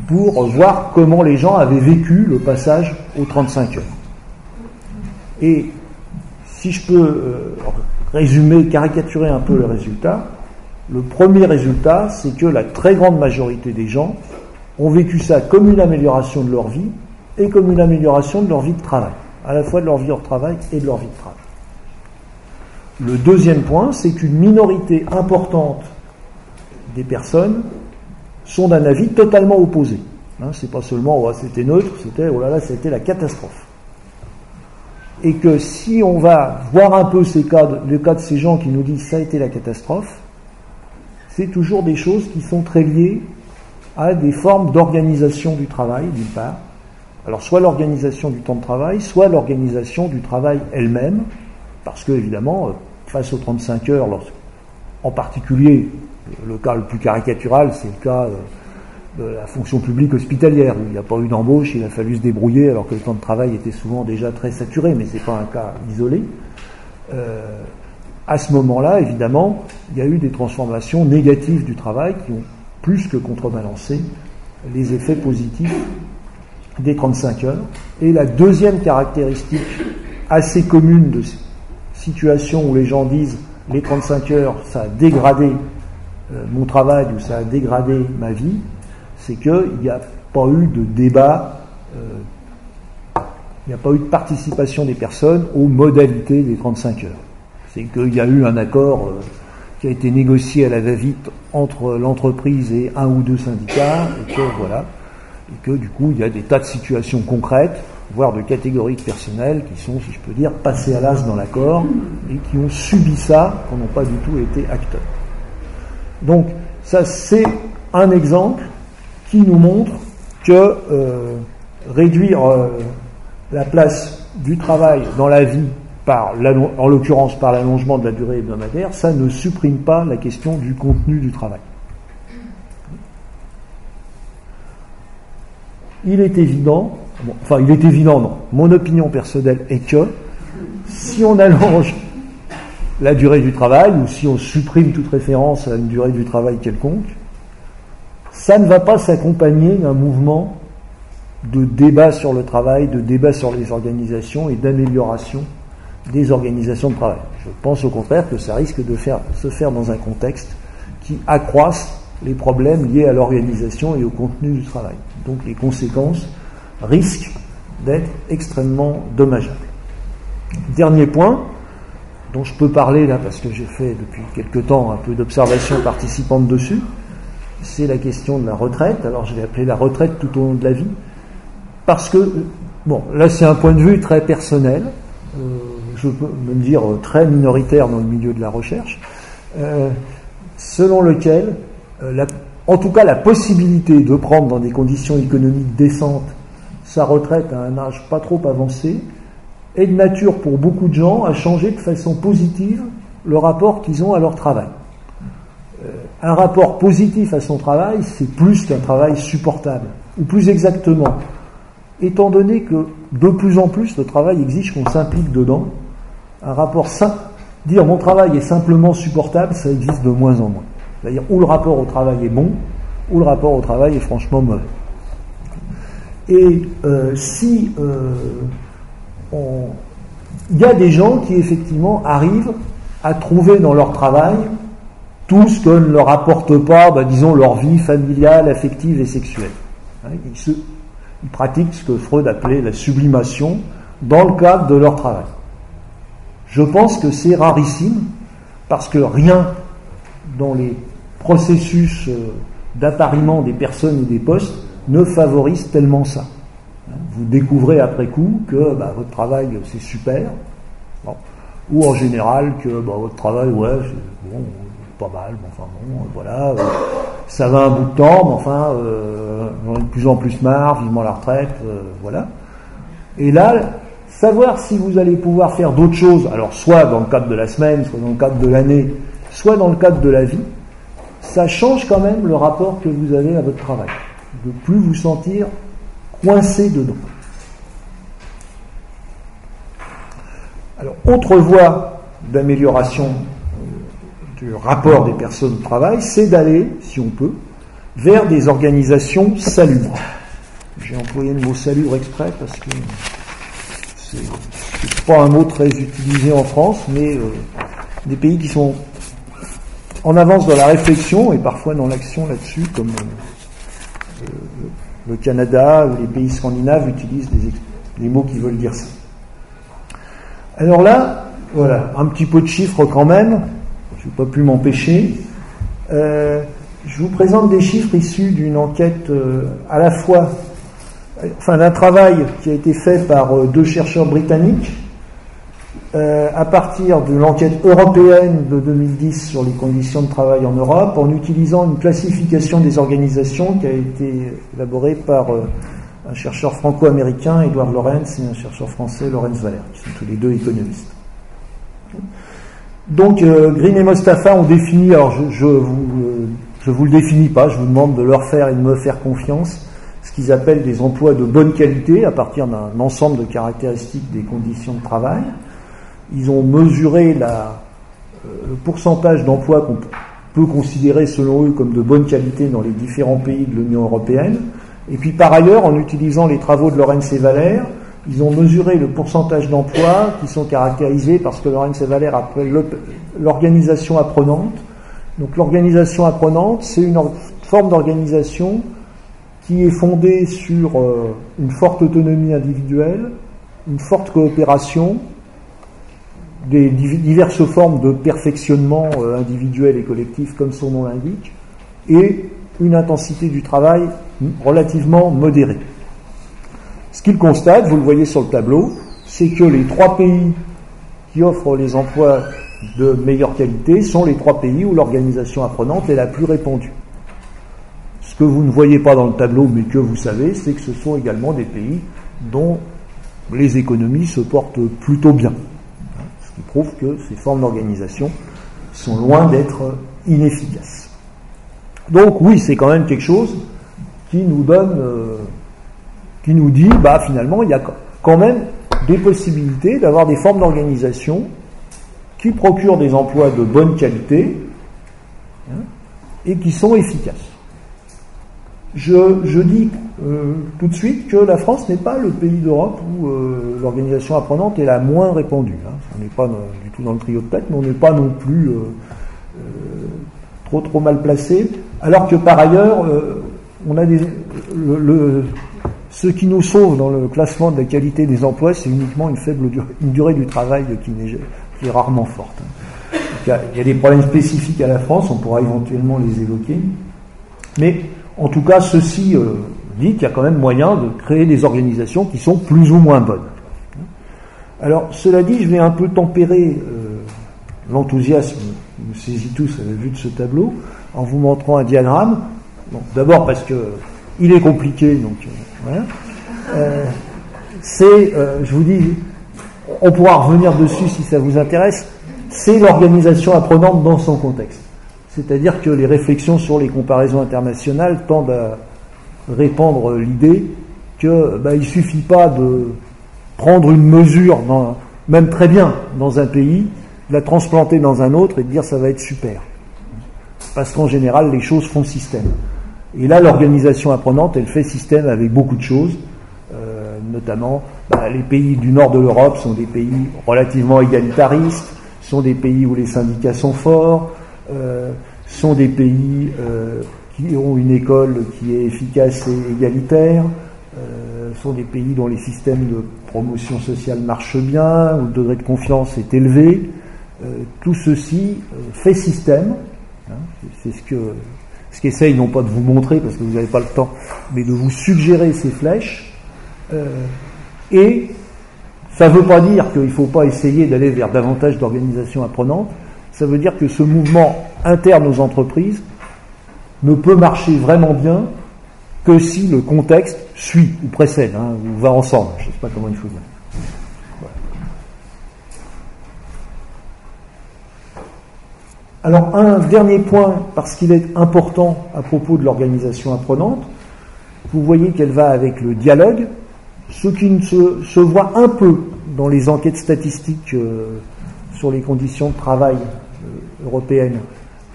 pour voir comment les gens avaient vécu le passage aux 35 heures. Et si je peux euh, résumer, caricaturer un peu le résultat, le premier résultat, c'est que la très grande majorité des gens ont vécu ça comme une amélioration de leur vie et comme une amélioration de leur vie de travail, à la fois de leur vie hors travail et de leur vie de travail. Le deuxième point, c'est qu'une minorité importante des personnes sont d'un avis totalement opposé. Hein, c'est pas seulement oh, c'était neutre, c'était oh là là, c'était la catastrophe et que si on va voir un peu le cas de ces gens qui nous disent ça a été la catastrophe, c'est toujours des choses qui sont très liées à des formes d'organisation du travail, d'une part. Alors soit l'organisation du temps de travail, soit l'organisation du travail elle-même, parce que évidemment, euh, face aux 35 heures, en particulier, le cas le plus caricatural, c'est le cas euh, de la fonction publique hospitalière, où il n'y a pas eu d'embauche, il a fallu se débrouiller alors que le temps de travail était souvent déjà très saturé, mais ce n'est pas un cas isolé. Euh, à ce moment-là, évidemment, il y a eu des transformations négatives du travail qui ont plus que contrebalancé les effets positifs des 35 heures. Et la deuxième caractéristique assez commune de situations où les gens disent les 35 heures, ça a dégradé euh, mon travail ou ça a dégradé ma vie, c'est qu'il n'y a pas eu de débat, euh, il n'y a pas eu de participation des personnes aux modalités des 35 heures. C'est qu'il y a eu un accord euh, qui a été négocié à la va-vite entre l'entreprise et un ou deux syndicats, et que voilà, et que du coup il y a des tas de situations concrètes, voire de catégories de personnel qui sont, si je peux dire, passés à l'as dans l'accord et qui ont subi ça, qui n'ont pas du tout été acteurs. Donc ça c'est un exemple qui nous montre que euh, réduire euh, la place du travail dans la vie, par en l'occurrence par l'allongement de la durée hebdomadaire, ça ne supprime pas la question du contenu du travail. Il est évident, enfin il est évident non, mon opinion personnelle est que si on allonge la durée du travail ou si on supprime toute référence à une durée du travail quelconque, ça ne va pas s'accompagner d'un mouvement de débat sur le travail, de débat sur les organisations et d'amélioration des organisations de travail. Je pense au contraire que ça risque de se faire dans un contexte qui accroisse les problèmes liés à l'organisation et au contenu du travail. Donc les conséquences risquent d'être extrêmement dommageables. Dernier point, dont je peux parler là parce que j'ai fait depuis quelque temps un peu d'observation participante dessus, c'est la question de la retraite. Alors je vais appeler la retraite tout au long de la vie, parce que, bon, là c'est un point de vue très personnel, euh, je peux me dire très minoritaire dans le milieu de la recherche, euh, selon lequel, euh, en tout cas la possibilité de prendre dans des conditions économiques décentes sa retraite à un âge pas trop avancé, est de nature pour beaucoup de gens à changer de façon positive le rapport qu'ils ont à leur travail. un rapport positif à son travail, c'est plus qu'un travail supportable, ou plus exactement, étant donné que de plus en plus le travail exige qu'on s'implique dedans, un rapport simple, dire mon travail est simplement supportable, ça existe de moins en moins. C'est-à-dire où le rapport au travail est bon, ou le rapport au travail est franchement mauvais. Et euh, si euh, il y a des gens qui effectivement arrivent à trouver dans leur travail tout ce que ne leur apporte pas, bah, disons, leur vie familiale, affective et sexuelle. Hein, ils pratiquent ce que Freud appelait la sublimation dans le cadre de leur travail. Je pense que c'est rarissime parce que rien dans les processus euh, d'appariement des personnes ou des postes ne favorise tellement ça. Vous découvrez après coup que bah, votre travail c'est super, ou en général que bah, votre travail, ouais, c'est bon, pas mal, mais enfin bon, voilà, euh, ça va un bout de temps, mais enfin, euh, j'en ai de plus en plus marre, vivement la retraite, euh, voilà. Et là, savoir si vous allez pouvoir faire d'autres choses, alors soit dans le cadre de la semaine, soit dans le cadre de l'année, soit dans le cadre de la vie, ça change quand même le rapport que vous avez à votre travail. De plus vous sentir coincé dedans. Alors, autre voie d'amélioration du rapport des personnes au travail, c'est d'aller, si on peut, vers des organisations salubres. J'ai employé le mot salubre exprès parce que c'est pas un mot très utilisé en France, mais euh, des pays qui sont en avance dans la réflexion et parfois dans l'action là-dessus, comme euh, le Canada les pays scandinaves utilisent des, mots qui veulent dire ça. Alors là, voilà, un petit peu de chiffres quand même je n'ai pas pu m'empêcher. Euh, je vous présente des chiffres issus d'une enquête euh, à la fois, enfin d'un travail qui a été fait par euh, deux chercheurs britanniques à partir de l'enquête européenne de 2010 sur les conditions de travail en Europe, en utilisant une classification des organisations qui a été élaborée par un chercheur franco-américain, Edouard Lorenz, et un chercheur français, Lorenz Valère, qui sont tous les deux économistes. Donc euh, Green et Mostafa ont défini, alors je, je vous, euh, je vous le définis pas, je vous demande de leur faire et de me faire confiance, ce qu'ils appellent des emplois de bonne qualité à partir d'un ensemble de caractéristiques des conditions de travail. Ils ont mesuré euh, le pourcentage d'emplois qu'on peut considérer selon eux comme de bonne qualité dans les différents pays de l'Union européenne. Et puis par ailleurs, en utilisant les travaux de Lorenz et Valère, ils ont mesuré le pourcentage d'emplois qui sont caractérisés par ce que Lorenz et Valère appellent l'organisation apprenante. Donc l'organisation apprenante, c'est une forme d'organisation qui est fondée sur euh, une forte autonomie individuelle, une forte coopération, des diverses formes de perfectionnement euh, individuel et collectif comme son nom l'indique, et une intensité du travail relativement modérée. Ce qu'il constate, vous le voyez sur le tableau, c'est que les trois pays qui offrent les emplois de meilleure qualité sont les trois pays où l'organisation apprenante est la plus répandue. Ce que vous ne voyez pas dans le tableau, mais que vous savez, c'est que ce sont également des pays dont les économies se portent plutôt bien. Prouve que ces formes d'organisation sont loin d'être inefficaces. Donc oui, c'est quand même quelque chose qui nous donne, euh, qui nous dit, bah finalement, il y a quand même des possibilités d'avoir des formes d'organisation qui procurent des emplois de bonne qualité hein, et qui sont efficaces. Je, dis euh, tout de suite que la France n'est pas le pays d'Europe où euh, l'organisation apprenante est la moins répandue. Hein. On n'est pas du tout dans le trio de tête, mais on n'est pas non plus trop trop mal placé. Alors que par ailleurs, on a des, le, ce qui nous sauve dans le classement de la qualité des emplois, c'est uniquement une faible durée, une durée du travail qui, qui est rarement forte. il, y a, des problèmes spécifiques à la France, on pourra éventuellement les évoquer. Mais en tout cas, ceci euh, dit qu'il y a quand même moyen de créer des organisations qui sont plus ou moins bonnes. Alors, cela dit, je vais un peu tempérer euh, l'enthousiasme qui nous saisit tous à la vue de ce tableau en vous montrant un diagramme D'abord parce que il est compliqué, donc euh, euh, c'est, je vous dis, on pourra revenir dessus si ça vous intéresse. C'est l'organisation apprenante dans son contexte. C'est-à-dire que les réflexions sur les comparaisons internationales tendent à répandre l'idée que bah, il suffit pas de prendre une mesure, même très bien, dans un pays, de la transplanter dans un autre et de dire ça va être super. Parce qu'en général, les choses font système. Et là, l'organisation apprenante, elle fait système avec beaucoup de choses, euh, notamment bah, les pays du nord de l'Europe sont des pays relativement égalitaristes, sont des pays où les syndicats sont forts, sont des pays euh, qui ont une école qui est efficace et égalitaire, sont des pays dont les systèmes de promotion sociale marchent bien, où le degré de confiance est élevé. tout ceci fait système. Hein, c'est ce que ce qu'essaye non pas de vous montrer parce que vous n'avez pas le temps, mais de vous suggérer ces flèches. Euh, et ça ne veut pas dire qu'il ne faut pas essayer d'aller vers davantage d'organisations apprenantes. Ça veut dire que ce mouvement interne aux entreprises ne peut marcher vraiment bien que si le contexte suit ou précède, hein, ou va ensemble. Je ne sais pas comment il faut dire. Alors un dernier point, parce qu'il est important à propos de l'organisation apprenante, vous voyez qu'elle va avec le dialogue, ce qui se, voit un peu dans les enquêtes statistiques euh, sur les conditions de travail euh, européennes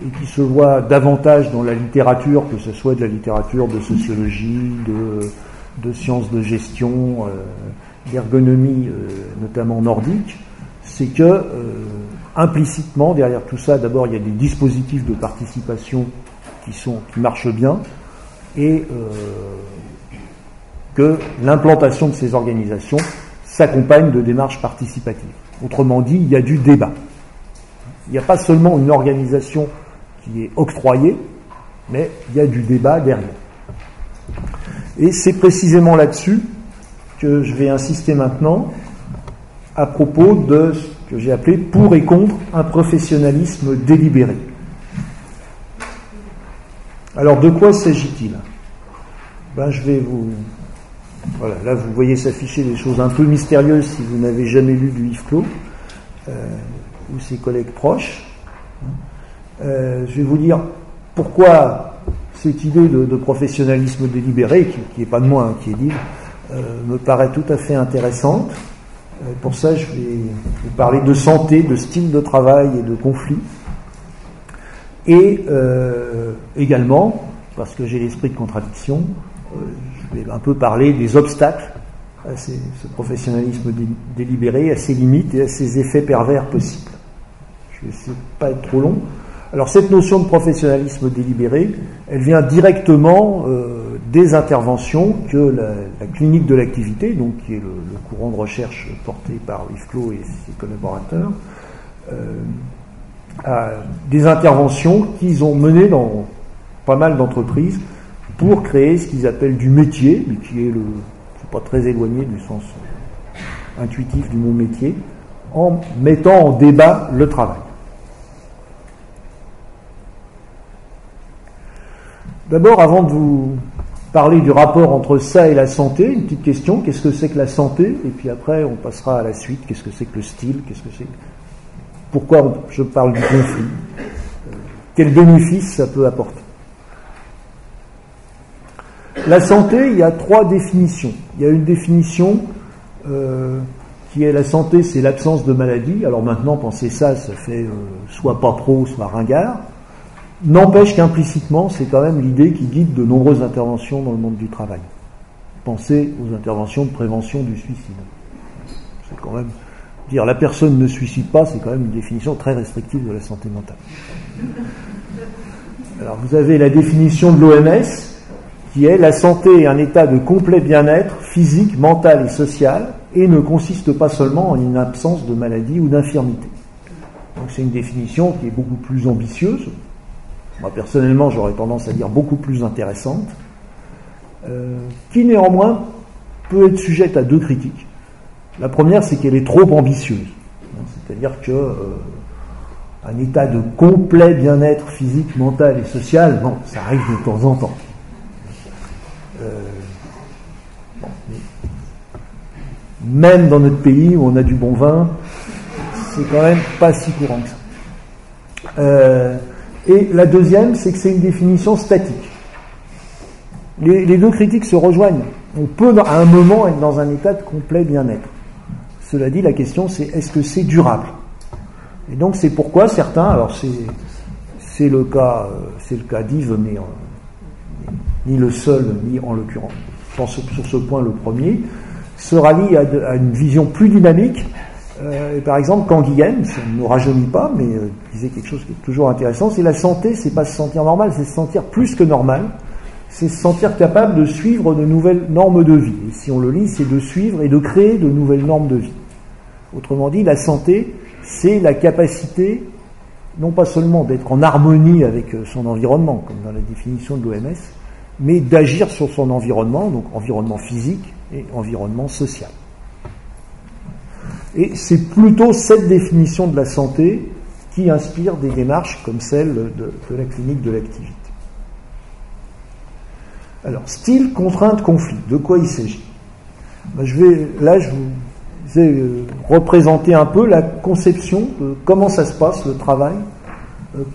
et qui se voit davantage dans la littérature, que ce soit de la littérature de sociologie, de, sciences de gestion, euh, d'ergonomie, notamment nordique, c'est que implicitement, derrière tout ça, d'abord, il y a des dispositifs de participation qui, marchent bien, et euh, que l'implantation de ces organisations s'accompagne de démarches participatives. Autrement dit, il y a du débat. Il n'y a pas seulement une organisation qui est octroyée, mais il y a du débat derrière. Et c'est précisément là-dessus que je vais insister maintenant à propos de que j'ai appelé pour et contre un professionnalisme délibéré. Alors de quoi s'agit-il? Ben, Je vais vous... Voilà, là vous voyez s'afficher des choses un peu mystérieuses si vous n'avez jamais lu du Yves Clos euh, ou ses collègues proches. Euh, je vais vous dire pourquoi cette idée de, professionnalisme délibéré, qui n'est pas de moi, hein, qui est libre, euh, me paraît tout à fait intéressante. Pour ça, je vais vous parler de santé, de style de travail et de conflit. Et également, parce que j'ai l'esprit de contradiction, je vais un peu parler des obstacles à ce professionnalisme délibéré, à ses limites et à ses effets pervers possibles. Je vais essayer de pas être trop long. Alors cette notion de professionnalisme délibéré, elle vient directement euh, des interventions que la, clinique de l'activité, donc qui est le, courant de recherche porté par Yves Clos et ses collaborateurs, euh, des interventions qu'ils ont menées dans pas mal d'entreprises pour créer ce qu'ils appellent du métier, mais qui est le, pas très éloigné du sens intuitif du mot métier, en mettant en débat le travail. D'abord, avant de vous parler du rapport entre ça et la santé, une petite question, qu'est-ce que c'est que la santé? Et puis après, on passera à la suite, qu'est-ce que c'est que le style Qu'est-ce que c'est Pourquoi je parle du conflit? Quel bénéfice ça peut apporter? La santé, il y a trois définitions. Il y a une définition euh, qui est la santé, c'est l'absence de maladie. Alors maintenant, pensez ça, ça fait euh, soit pas pro, soit ringard. N'empêche qu'implicitement, c'est quand même l'idée qui guide de nombreuses interventions dans le monde du travail. Pensez aux interventions de prévention du suicide. C'est quand même dire la personne ne suicide pas, c'est quand même une définition très restrictive de la santé mentale. Alors vous avez la définition de l'OMS qui est la santé est un état de complet bien-être physique, mental et social et ne consiste pas seulement en une absence de maladie ou d'infirmité. Donc c'est une définition qui est beaucoup plus ambitieuse, moi personnellement j'aurais tendance à dire beaucoup plus intéressante, euh, qui néanmoins peut être sujette à deux critiques. La première, c'est qu'elle est trop ambitieuse. C'est-à-dire que euh, un état de complet bien-être physique, mental et social, non, ça arrive de temps en temps. Euh, même dans notre pays où on a du bon vin, c'est quand même pas si courant que ça. Et la deuxième, c'est que c'est une définition statique. Les, deux critiques se rejoignent. On peut à un moment être dans un état de complet bien-être. Cela dit, la question c'est est-ce que c'est durable? Et donc c'est pourquoi certains, alors c'est le cas, euh, c'est le cas d'Yves, mais ni le seul, ni en l'occurrence, sur ce point le premier, se rallie à une vision plus dynamique euh, par exemple, Canguilhem, ça ne nous rajeunit pas, mais euh, disait quelque chose qui est toujours intéressant, c'est la santé, c'est pas se sentir normal, c'est se sentir plus que normal, c'est se sentir capable de suivre de nouvelles normes de vie. Et si on le lit, c'est de suivre et de créer de nouvelles normes de vie. Autrement dit, la santé, c'est la capacité, non pas seulement d'être en harmonie avec euh, son environnement, comme dans la définition de l'OMS, mais d'agir sur son environnement, donc environnement physique et environnement social. Et c'est plutôt cette définition de la santé qui inspire des démarches comme celle de, la clinique de l'activité. Alors, style, contrainte, conflit, de quoi il s'agit? Ben, je vais, Là, je vous ai euh, représenté un peu la conception de comment ça se passe, le travail,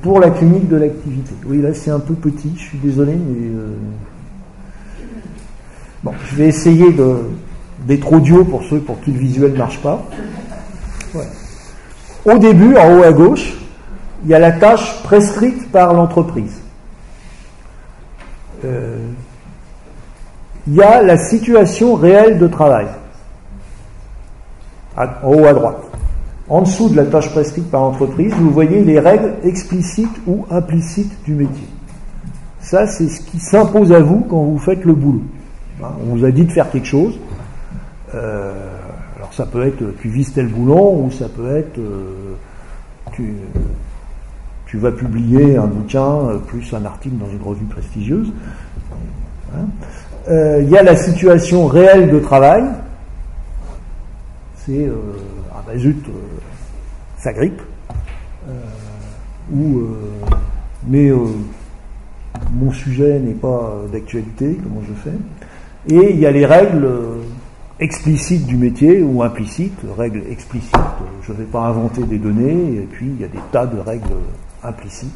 pour la clinique de l'activité. Oui, là, c'est un peu petit, je suis désolé, mais... Euh, bon, je vais essayer d'être audio pour ceux pour qui le visuel ne marche pas. Au début, en haut à gauche, il y a la tâche prescrite par l'entreprise. Euh, il y a la situation réelle de travail, en haut à droite. En dessous de la tâche prescrite par l'entreprise, vous voyez les règles explicites ou implicites du métier. Ça, c'est ce qui s'impose à vous quand vous faites le boulot. On vous a dit de faire quelque chose. Euh, ça peut être tu vises tel boulon ou ça peut être euh, tu, vas publier un bouquin euh, plus un article dans une revue prestigieuse. Hein. Il y a la situation réelle de travail. C'est ah ben zut, ça grippe. ou mais mon sujet n'est pas d'actualité, comment je fais. Et il y a les règles explicite du métier ou implicite, règles explicites, je ne vais pas inventer des données, et puis il y a des tas de règles implicites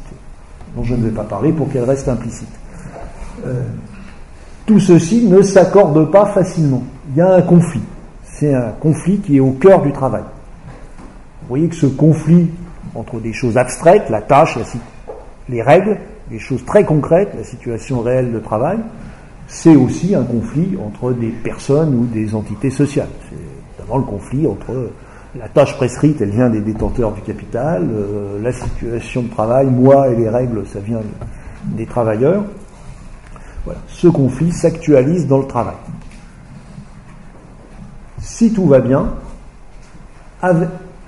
dont je ne vais pas parler pour qu'elles restent implicites. Euh, tout ceci ne s'accorde pas facilement. Il y a un conflit. C'est un conflit qui est au cœur du travail. Vous voyez que ce conflit entre des choses abstraites, la tâche, les règles, des choses très concrètes, la situation réelle de travail, c'est aussi un conflit entre des personnes ou des entités sociales. C'est notamment le conflit entre la tâche prescrite, elle vient des détenteurs du capital, euh, la situation de travail, moi et les règles, ça vient des travailleurs. Voilà. Ce conflit s'actualise dans le travail. Si tout va bien,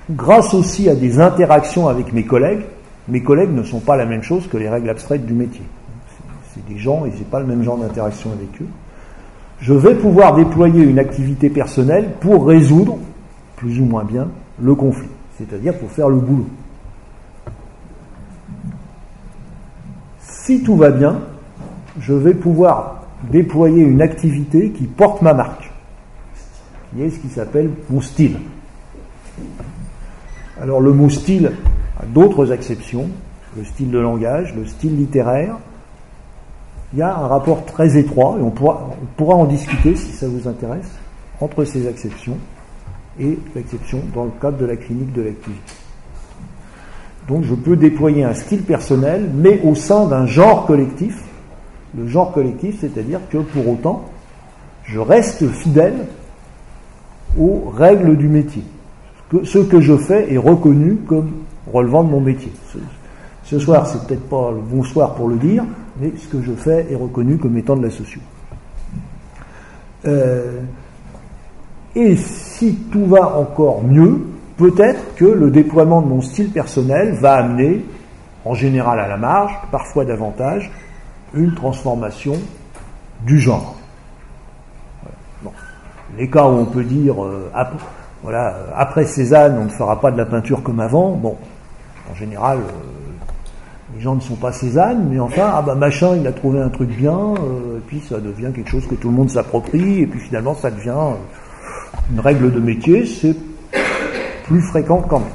grâce aussi à des interactions avec mes collègues, mes collègues ne sont pas la même chose que les règles abstraites du métier c'est des gens et j'ai pas le même genre d'interaction avec eux, je vais pouvoir déployer une activité personnelle pour résoudre, plus ou moins bien, le conflit, c'est-à-dire pour faire le boulot. Si tout va bien, je vais pouvoir déployer une activité qui porte ma marque, qui est ce qui s'appelle mon style. Alors le mot style a d'autres exceptions, le style de langage, le style littéraire. Il y a un rapport très étroit, et on pourra, en discuter si ça vous intéresse, entre ces exceptions et l'exception dans le cadre de la clinique de l'activité. Donc je peux déployer un style personnel, mais au sein d'un genre collectif. Le genre collectif, c'est-à-dire que pour autant, je reste fidèle aux règles du métier. Ce que je fais est reconnu comme relevant de mon métier. Ce, soir, c'est peut-être pas le bon soir pour le dire, mais ce que je fais est reconnu comme étant de la socio. Euh, et si tout va encore mieux, peut-être que le déploiement de mon style personnel va amener, en général à la marge, parfois davantage, une transformation du genre. Les cas où on peut dire, euh, voilà, après Cézanne, on ne fera pas de la peinture comme avant, bon, en général, euh, les gens ne sont pas Cézanne, mais enfin, ah bah machin, il a trouvé un truc bien, euh, et puis ça devient quelque chose que tout le monde s'approprie, et puis finalement ça devient une règle de métier, c'est plus fréquent quand même.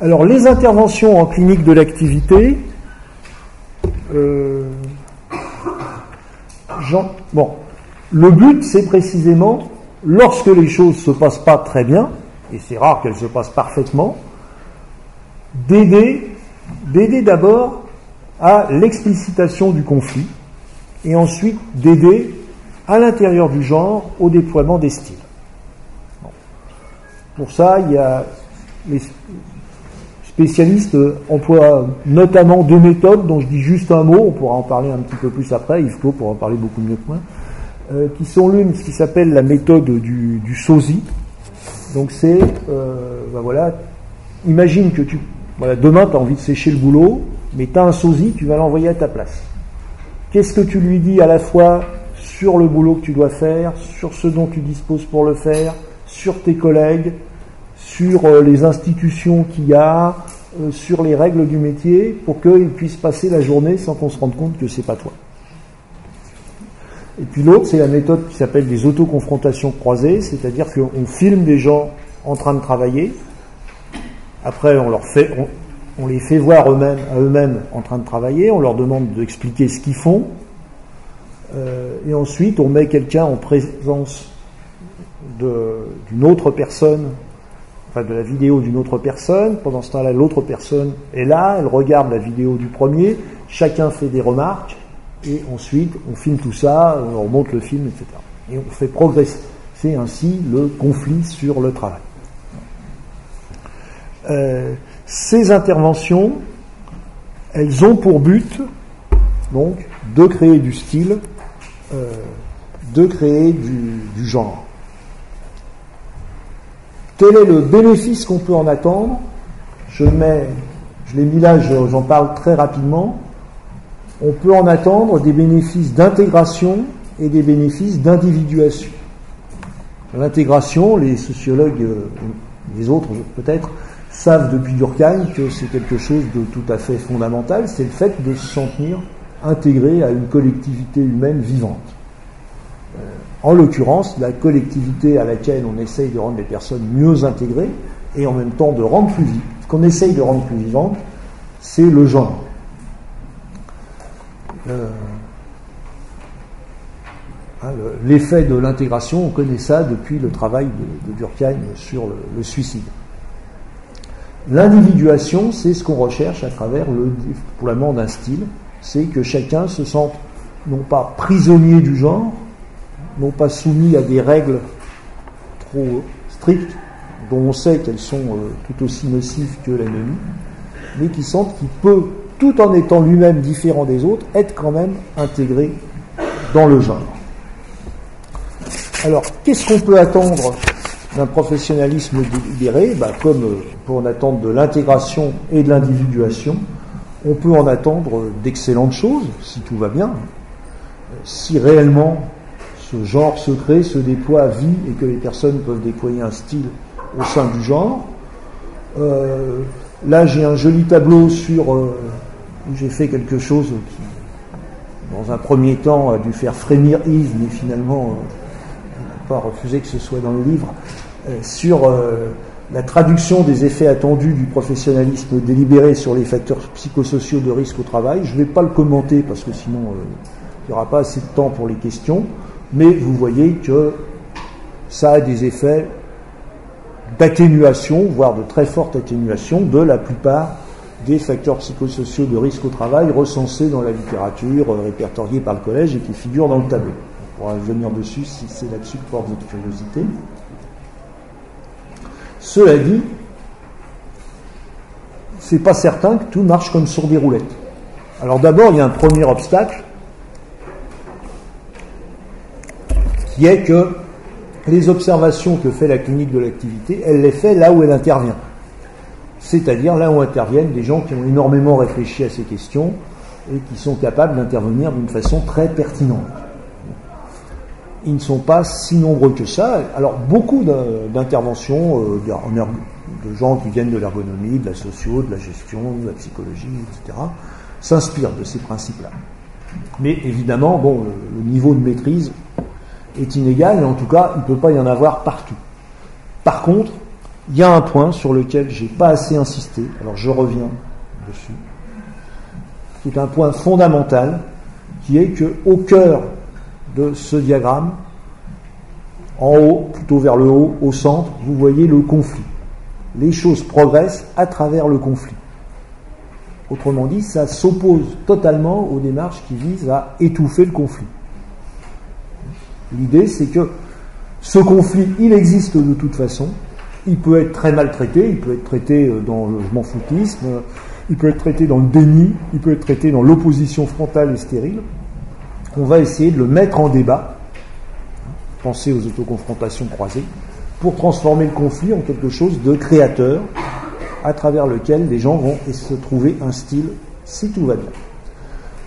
Alors les interventions en clinique de l'activité, euh, bon, le but c'est précisément, lorsque les choses se passent pas très bien, et c'est rare qu'elles se passent parfaitement, d'aider, d'aider d'abord à l'explicitation du conflit, et ensuite d'aider à l'intérieur du genre au déploiement des styles. Pour ça, il y a les spécialistes emploient notamment deux méthodes dont je dis juste un mot, on pourra en parler un petit peu plus après, Yves Claude pourra en parler beaucoup mieux que moi, euh, qui sont l'une, ce qui s'appelle la méthode du, sosie. Donc c'est, euh, ben voilà, imagine que tu, voilà, demain tu as envie de sécher le boulot, mais tu as un sosie, tu vas l'envoyer à ta place. Qu'est-ce que tu lui dis à la fois sur le boulot que tu dois faire, sur ce dont tu disposes pour le faire, sur tes collègues, sur euh, les institutions qu'il y a, sur les règles du métier, pour qu'ils puissent passer la journée sans qu'on se rende compte que c'est pas toi? Et puis l'autre, c'est la méthode qui s'appelle des autoconfrontations croisées, c'est-à-dire qu'on filme des gens en train de travailler, après on les fait voir eux-mêmes, à eux-mêmes en train de travailler, on leur demande d'expliquer ce qu'ils font, euh, et ensuite on met quelqu'un en présence d'une autre personne, enfin de la vidéo d'une autre personne. Pendant ce temps-là, l'autre personne est là, elle regarde la vidéo du premier, chacun fait des remarques, et ensuite on filme tout ça, on remonte le film, etc. Et on fait progresser ainsi le conflit sur le travail. Euh, ces interventions, elles ont pour but donc de créer du style, euh, de créer du genre. Quel est le bénéfice qu'on peut en attendre Je mets, je l'ai mis là, j'en parle très rapidement. On peut en attendre des bénéfices d'intégration et des bénéfices d'individuation. L'intégration, les sociologues, euh, les autres peut-être, savent depuis Durkheim que c'est quelque chose de tout à fait fondamental, c'est le fait de se sentir intégré à une collectivité humaine vivante. En l'occurrence, la collectivité à laquelle on essaye de rendre les personnes mieux intégrées et en même temps de rendre plus vivantes, qu'on essaye de rendre plus vivantes, c'est le genre. Euh, hein, l'effet de l'intégration, on connaît ça depuis le travail de, Durkheim sur le, suicide. L'individuation, c'est ce qu'on recherche à travers le déploiement d'un style, c'est que chacun se sente non pas prisonnier du genre, non pas soumis à des règles trop strictes, dont on sait qu'elles sont euh, tout aussi nocives que l'ennemi, mais qui sentent qu'il peut, tout en étant lui-même différent des autres, être quand même intégré dans le genre. Alors, qu'est-ce qu'on peut attendre d'un professionnalisme libéré bah, Comme euh, pour en attendre de l'intégration et de l'individuation, On peut en attendre d'excellentes choses, si tout va bien. Si réellement ce genre secret se déploie à vie et que les personnes peuvent déployer un style au sein du genre. Euh, là, j'ai un joli tableau sur euh, j'ai fait quelque chose qui, dans un premier temps, a dû faire frémir Yves, mais finalement, euh, n'a pas refusé que ce soit dans le livre, sur la traduction des effets attendus du professionnalisme délibéré sur les facteurs psychosociaux de risque au travail. Je ne vais pas le commenter parce que sinon il n'y aura pas assez de temps pour les questions, mais vous voyez que ça a des effets d'atténuation, voire de très forte atténuation de la plupart des facteurs psychosociaux de risque au travail recensés dans la littérature, euh, répertoriés par le collège et qui figurent dans le tableau. On pourra venir dessus si c'est là-dessus que porte votre curiosité. Cela dit, c'est pas certain que tout marche comme sur des roulettes. Alors d'abord, il y a un premier obstacle qui est que les observations que fait la clinique de l'activité, elle les fait là où elle intervient. C'est-à-dire là où interviennent des gens qui ont énormément réfléchi à ces questions et qui sont capables d'intervenir d'une façon très pertinente. Ils ne sont pas si nombreux que ça. Alors beaucoup d'interventions euh, de gens qui viennent de l'ergonomie, de la socio, de la gestion, de la psychologie, etc., s'inspirent de ces principes-là. Mais évidemment, bon, le niveau de maîtrise est inégal, et en tout cas, il ne peut pas y en avoir partout. Par contre, il y a un point sur lequel j'ai pas assez insisté, alors je reviens dessus, qui est un point fondamental, qui est que au cœur de ce diagramme, en haut, plutôt vers le haut, au centre, vous voyez le conflit. Les choses progressent à travers le conflit. Autrement dit, ça s'oppose totalement aux démarches qui visent à étouffer le conflit. L'idée, c'est que ce conflit, il existe de toute façon. Il peut être très mal traité, il peut être traité euh, dans le je m'en foutisme, il peut être traité dans le déni, il peut être traité dans l'opposition frontale et stérile. On va essayer de le mettre en débat, penser aux autoconfrontations croisées, pour transformer le conflit en quelque chose de créateur, à travers lequel les gens vont se trouver un style si tout va bien.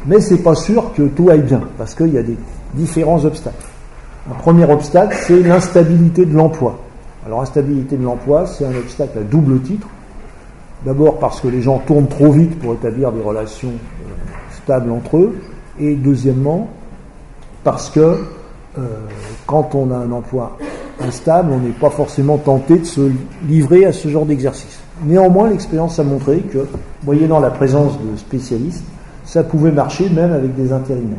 Mais c'est pas sûr que tout aille bien, parce qu'il y a des différents obstacles. Un premier obstacle, c'est l'instabilité de l'emploi. Alors, instabilité de l'emploi, c'est un obstacle à double titre. D'abord parce que les gens tournent trop vite pour établir des relations euh, stables entre eux. Et deuxièmement, parce que euh, quand on a un emploi instable, on n'est pas forcément tenté de se livrer à ce genre d'exercice. Néanmoins, l'expérience a montré que, moyennant la présence de spécialistes, ça pouvait marcher même avec des intérimaires.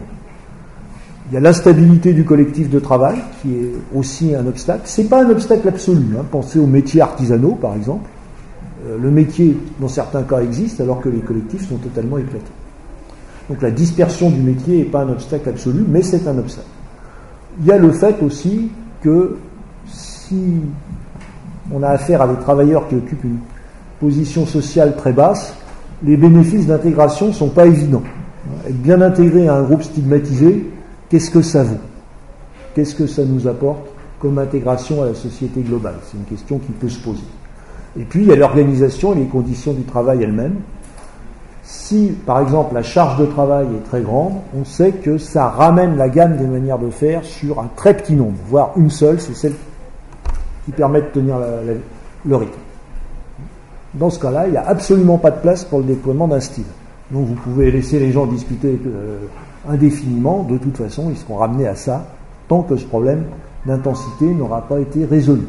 Il y a l'instabilité du collectif de travail qui est aussi un obstacle. Ce n'est pas un obstacle absolu. Hein. Pensez aux métiers artisanaux, par exemple. Euh, le métier, dans certains cas, existe alors que les collectifs sont totalement éclatés. Donc la dispersion du métier n'est pas un obstacle absolu, mais c'est un obstacle. Il y a le fait aussi que si on a affaire à des travailleurs qui occupent une position sociale très basse, les bénéfices d'intégration ne sont pas évidents. Être bien intégré à un groupe stigmatisé, Qu'est-ce que ça vaut? Qu'est-ce que ça nous apporte comme intégration à la société globale? C'est une question qui peut se poser. Et puis, il y a l'organisation et les conditions du travail elles-mêmes. Si, par exemple, la charge de travail est très grande, on sait que ça ramène la gamme des manières de faire sur un très petit nombre, voire une seule, c'est celle qui permet de tenir le rythme. Dans ce cas-là, il n'y a absolument pas de place pour le déploiement d'un style. Donc vous pouvez laisser les gens discuter euh, indéfiniment, de toute façon, ils seront ramenés à ça tant que ce problème d'intensité n'aura pas été résolu.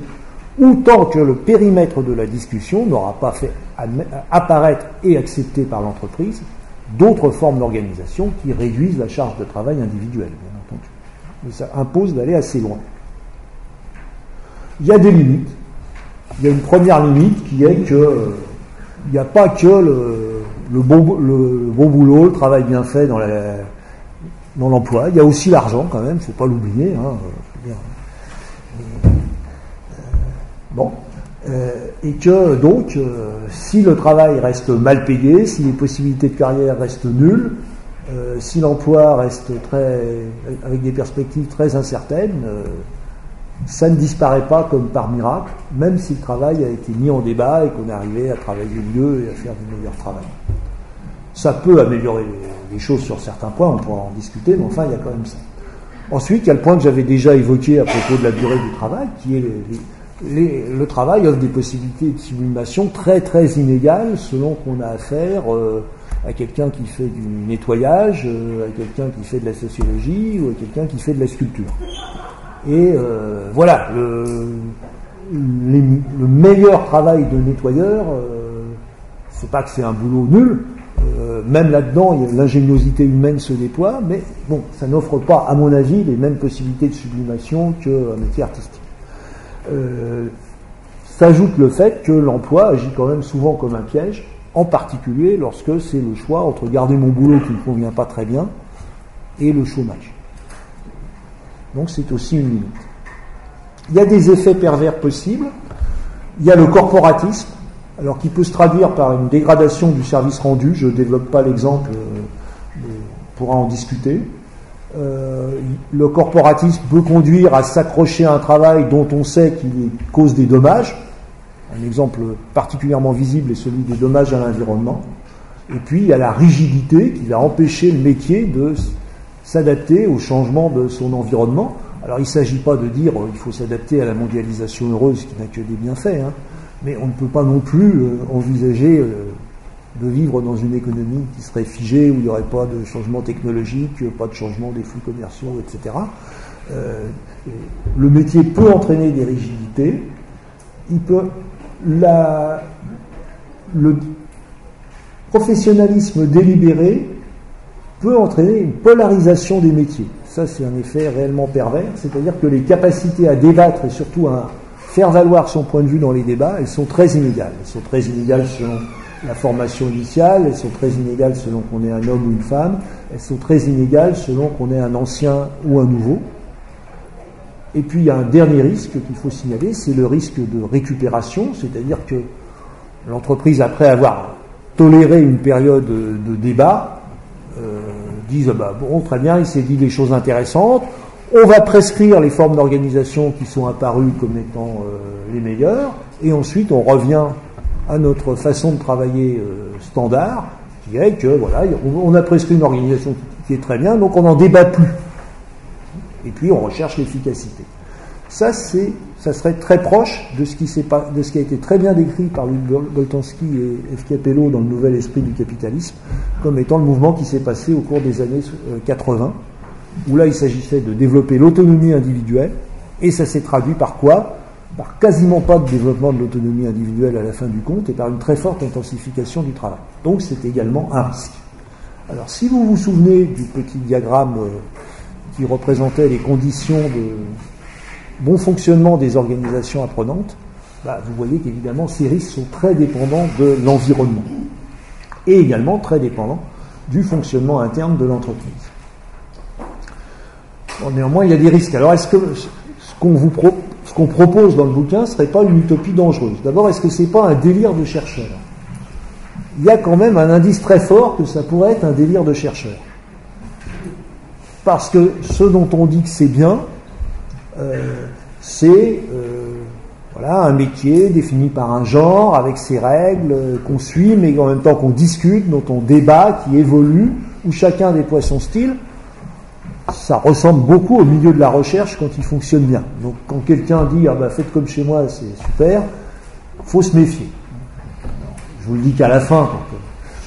Ou tant que le périmètre de la discussion n'aura pas fait apparaître et accepter par l'entreprise d'autres formes d'organisation qui réduisent la charge de travail individuelle, bien entendu. Mais ça impose d'aller assez loin. Il y a des limites. Il y a une première limite qui est que euh, il n'y a pas que le, bon, le, bon, boulot, le travail bien fait dans la, dans l'emploi. Il y a aussi l'argent quand même, il ne faut pas l'oublier. Hein, euh, bon. Euh, et que donc, euh, si le travail reste mal payé, si les possibilités de carrière restent nulles, si l'emploi reste très, avec des perspectives très incertaines, ça ne disparaît pas comme par miracle, même si le travail a été mis en débat et qu'on est arrivé à travailler mieux et à faire du meilleur travail. Ça peut améliorer les choses sur certains points, on pourra en discuter, mais enfin, il y a quand même ça. Ensuite, il y a le point que j'avais déjà évoqué à propos de la durée du travail, qui est le travail offre des possibilités de sublimation très très inégales selon qu'on a affaire euh, à quelqu'un qui fait du nettoyage, euh, à quelqu'un qui fait de la sociologie ou à quelqu'un qui fait de la sculpture. Et euh, voilà, le, le, meilleur travail de nettoyeur, c'est pas que c'est un boulot nul, euh, même là-dedans, l'ingéniosité humaine se déploie, mais bon, ça n'offre pas, à mon avis, les mêmes possibilités de sublimation qu'un métier artistique. Euh, s'ajoute le fait que l'emploi agit quand même souvent comme un piège, en particulier lorsque c'est le choix entre garder mon boulot qui ne convient pas très bien et le chômage. Donc c'est aussi une limite. Il y a des effets pervers possibles. Il y a le corporatisme alors qui peut se traduire par une dégradation du service rendu. Je ne développe pas l'exemple, euh, on pourra en discuter. Euh, le corporatisme peut conduire à s'accrocher à un travail dont on sait qu'il cause des dommages. Un exemple particulièrement visible est celui des dommages à l'environnement. Et puis il y a la rigidité qui va empêcher le métier de s'adapter au changement de son environnement. Alors il ne s'agit pas de dire qu'il faut s'adapter à la mondialisation heureuse qui n'a que des bienfaits. Hein mais on ne peut pas non plus euh, envisager euh, de vivre dans une économie qui serait figée, où il n'y aurait pas de changement technologique, pas de changement des flux commerciaux, etc. Euh, le métier peut entraîner des rigidités. Il peut, la, le professionnalisme délibéré peut entraîner une polarisation des métiers. Ça, c'est un effet réellement pervers, c'est-à-dire que les capacités à débattre et surtout à faire valoir son point de vue dans les débats, elles sont très inégales. Elles sont très inégales selon la formation initiale, elles sont très inégales selon qu'on est un homme ou une femme, elles sont très inégales selon qu'on est un ancien ou un nouveau. Et puis il y a un dernier risque qu'il faut signaler, c'est le risque de récupération, c'est-à-dire que l'entreprise, après avoir toléré une période de débat, euh, dise bah, bon très bien, il s'est dit des choses intéressantes, on va prescrire les formes d'organisation qui sont apparues comme étant euh, les meilleures, et ensuite on revient à notre façon de travailler euh, standard, qui est que voilà, on a prescrit une organisation qui est très bien, donc on n'en débat plus. Et puis on recherche l'efficacité. Ça, c'est, ça serait très proche de ce, qui a été très bien décrit par Louis Boltanski et F. Capello dans le Nouvel Esprit du Capitalisme, comme étant le mouvement qui s'est passé au cours des années 80 euh, où là il s'agissait de développer l'autonomie individuelle, et ça s'est traduit par quoi? Par quasiment pas de développement de l'autonomie individuelle à la fin du compte, et par une très forte intensification du travail. Donc c'est également un risque. Alors si vous vous souvenez du petit diagramme euh, qui représentait les conditions de bon fonctionnement des organisations apprenantes, bah, vous voyez qu'évidemment ces risques sont très dépendants de l'environnement et également très dépendants du fonctionnement interne de l'entreprise néanmoins, il y a des risques. Alors, est-ce que ce qu'on propose dans le bouquin ne serait pas une utopie dangereuse? D'abord, est-ce que ce n'est pas un délire de chercheur? Il y a quand même un indice très fort que ça pourrait être un délire de chercheur. Parce que ce dont on dit que c'est bien, euh, c'est euh, voilà, un métier défini par un genre, avec ses règles, euh, qu'on suit, mais en même temps qu'on discute, dont on débat, qui évolue, où chacun déploie son style ça ressemble beaucoup au milieu de la recherche quand il fonctionne bien. Donc quand quelqu'un dit ah bah faites comme chez moi, c'est super, faut se méfier. Je vous le dis qu'à la fin, quand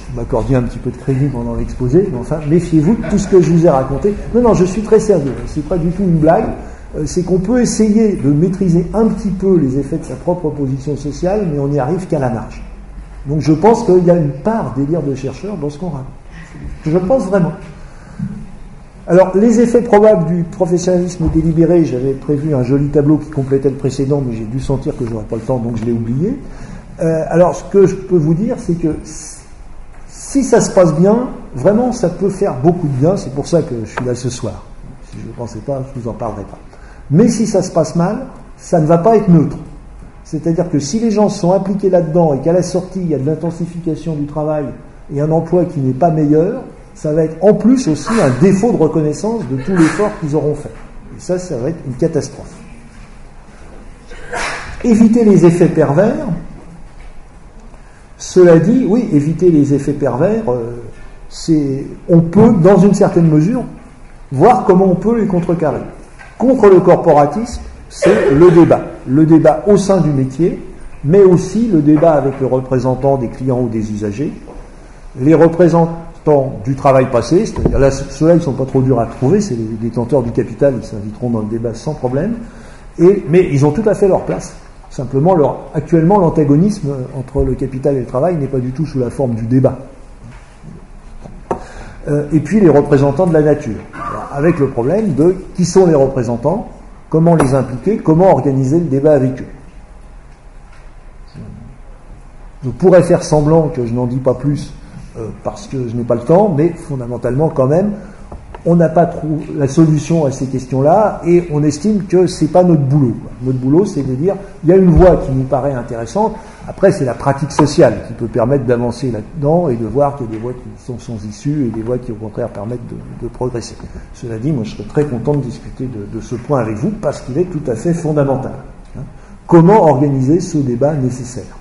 vous m'accordiez un petit peu de crédit pendant l'exposé, mais enfin méfiez-vous de tout ce que je vous ai raconté. Non, non, je suis très sérieux. C'est pas du tout une blague. Euh, c'est qu'on peut essayer de maîtriser un petit peu les effets de sa propre position sociale, mais on n'y arrive qu'à la marge. Donc je pense qu'il y a une part délire de chercheur dans ce qu'on raconte. Je pense vraiment. Alors, les effets probables du professionnalisme délibéré, j'avais prévu un joli tableau qui complétait le précédent, mais j'ai dû sentir que je n'aurais pas le temps, donc je l'ai oublié. Euh, alors, ce que je peux vous dire, c'est que si ça se passe bien, vraiment, ça peut faire beaucoup de bien. C'est pour ça que je suis là ce soir. Si je ne pensais pas, je ne vous en parlerai pas. Mais si ça se passe mal, ça ne va pas être neutre. C'est-à-dire que si les gens sont impliqués là-dedans et qu'à la sortie, il y a de l'intensification du travail et un emploi qui n'est pas meilleur, ça va être en plus aussi un défaut de reconnaissance de tout l'effort qu'ils auront fait. Et ça, ça va être une catastrophe. Éviter les effets pervers. Cela dit, oui, éviter les effets pervers, euh, on peut, dans une certaine mesure, voir comment on peut les contrecarrer. Contre le corporatisme, c'est le débat. Le débat au sein du métier, mais aussi le débat avec le représentant des clients ou des usagers, les représentants du travail passé, c'est-à-dire là, ceux-là, ils ne sont pas trop durs à trouver, c'est les détenteurs du capital, ils s'inviteront dans le débat sans problème, et, mais ils ont tout à fait leur place. Simplement, leur, actuellement, l'antagonisme entre le capital et le travail n'est pas du tout sous la forme du débat. Euh, et puis les représentants de la nature, avec le problème de qui sont les représentants, comment les impliquer, comment organiser le débat avec eux. Je pourrais faire semblant que je n'en dis pas plus euh, parce que je n'ai pas le temps, mais fondamentalement quand même, on n'a pas trouvé la solution à ces questions-là et on estime que c'est pas notre boulot. Notre boulot, c'est de dire il y a une voie qui nous paraît intéressante. Après, c'est la pratique sociale qui peut permettre d'avancer là-dedans et de voir qu'il y a des voies qui sont sans issue et des voies qui, au contraire, permettent de, progresser. Cela dit, moi, je serais très content de discuter de, ce point avec vous parce qu'il est tout à fait fondamental. Hein. Comment organiser ce débat nécessaire?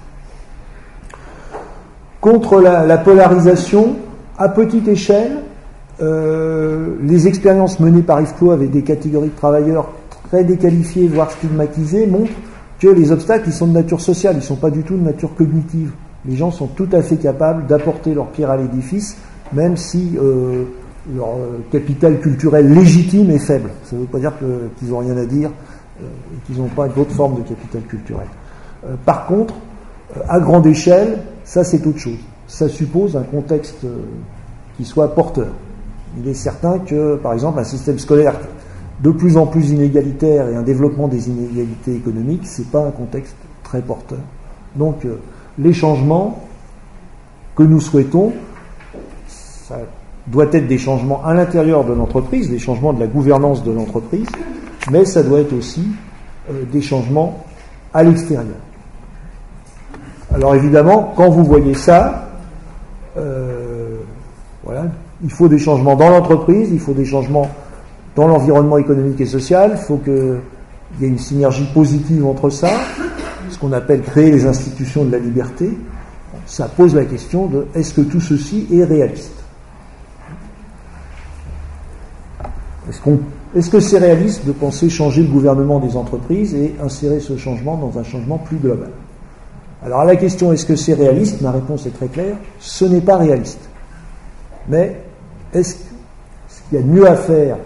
Contre la polarisation, à petite échelle, euh, les expériences menées par IFCO avec des catégories de travailleurs très déqualifiées, voire stigmatisées, montrent que les obstacles, ils sont de nature sociale, ils ne sont pas du tout de nature cognitive. Les gens sont tout à fait capables d'apporter leur pierre à l'édifice, même si euh, leur euh, capital culturel légitime est faible. Ça ne veut pas dire qu'ils n'ont rien à dire et qu'ils n'ont pas d'autres formes de capital culturel. par contre, à grande échelle, ça c'est autre chose. Ça suppose un contexte qui soit porteur il est certain que, par exemple, un système scolaire de plus en plus inégalitaire et un développement des inégalités économiques, ce n'est pas un contexte très porteur. Donc, euh, les changements que nous souhaitons, ça doit être des changements à l'intérieur de l'entreprise, des changements de la gouvernance de l'entreprise, mais ça doit être aussi euh, des changements à l'extérieur. Alors évidemment, quand vous voyez ça, euh, voilà, il faut des changements dans l'entreprise, il faut des changements dans l'environnement économique et social, il faut qu'il y ait une synergie positive entre ça, ce qu'on appelle créer les institutions de la liberté. Ça pose la question de est-ce que tout ceci est réaliste? Est-ce que c'est réaliste de penser changer le gouvernement des entreprises et insérer ce changement dans un changement plus global? Alors à la question est-ce que c'est réaliste Ma réponse est très claire, ce n'est pas réaliste. Mais est-ce qu'il y a mieux à faire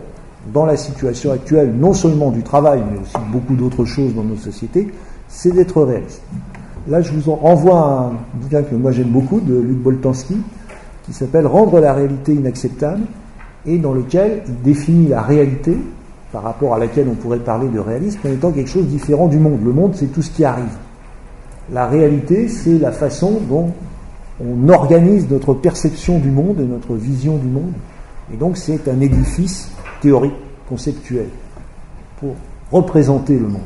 dans la situation actuelle, non seulement du travail, mais aussi beaucoup d'autres choses dans nos sociétés, c'est d'être réaliste. Là, je vous en renvoie à un bouquin que moi j'aime beaucoup, de Luc Boltanski, qui s'appelle Rendre la réalité inacceptable, et dans lequel il définit la réalité, par rapport à laquelle on pourrait parler de réalisme, en étant quelque chose de différent du monde. Le monde, c'est tout ce qui arrive. La réalité, c'est la façon dont on organise notre perception du monde et notre vision du monde. Et donc c'est un édifice théorique, conceptuel, pour représenter le monde.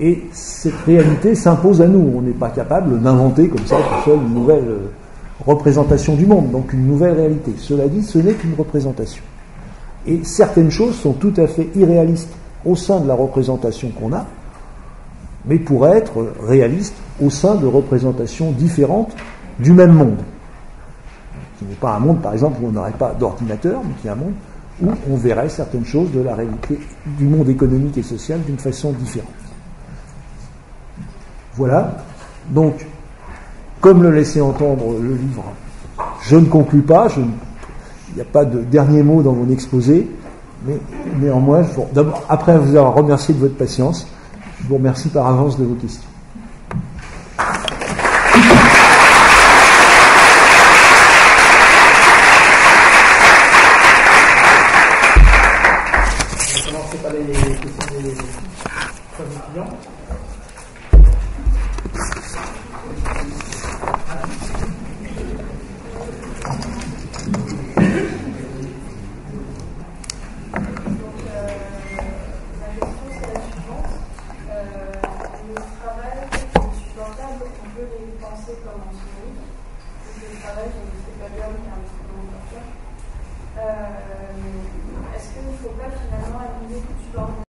Et cette réalité s'impose à nous. On n'est pas capable d'inventer comme ça une nouvelle euh, représentation du monde, donc une nouvelle réalité. Cela dit, ce n'est qu'une représentation. Et certaines choses sont tout à fait irréalistes au sein de la représentation qu'on a, mais pourraient être réalistes au sein de représentations différentes du même monde. Qui n'est pas un monde, par exemple, où on n'aurait pas d'ordinateur, mais qui est un monde où on verrait certaines choses de la réalité du monde économique et social d'une façon différente. Voilà. Donc, comme le laissait entendre le livre, je ne conclus pas, il n'y a pas de dernier mot dans mon exposé, mais néanmoins, après vous avoir remercié de votre patience, je vous remercie par avance de vos questions.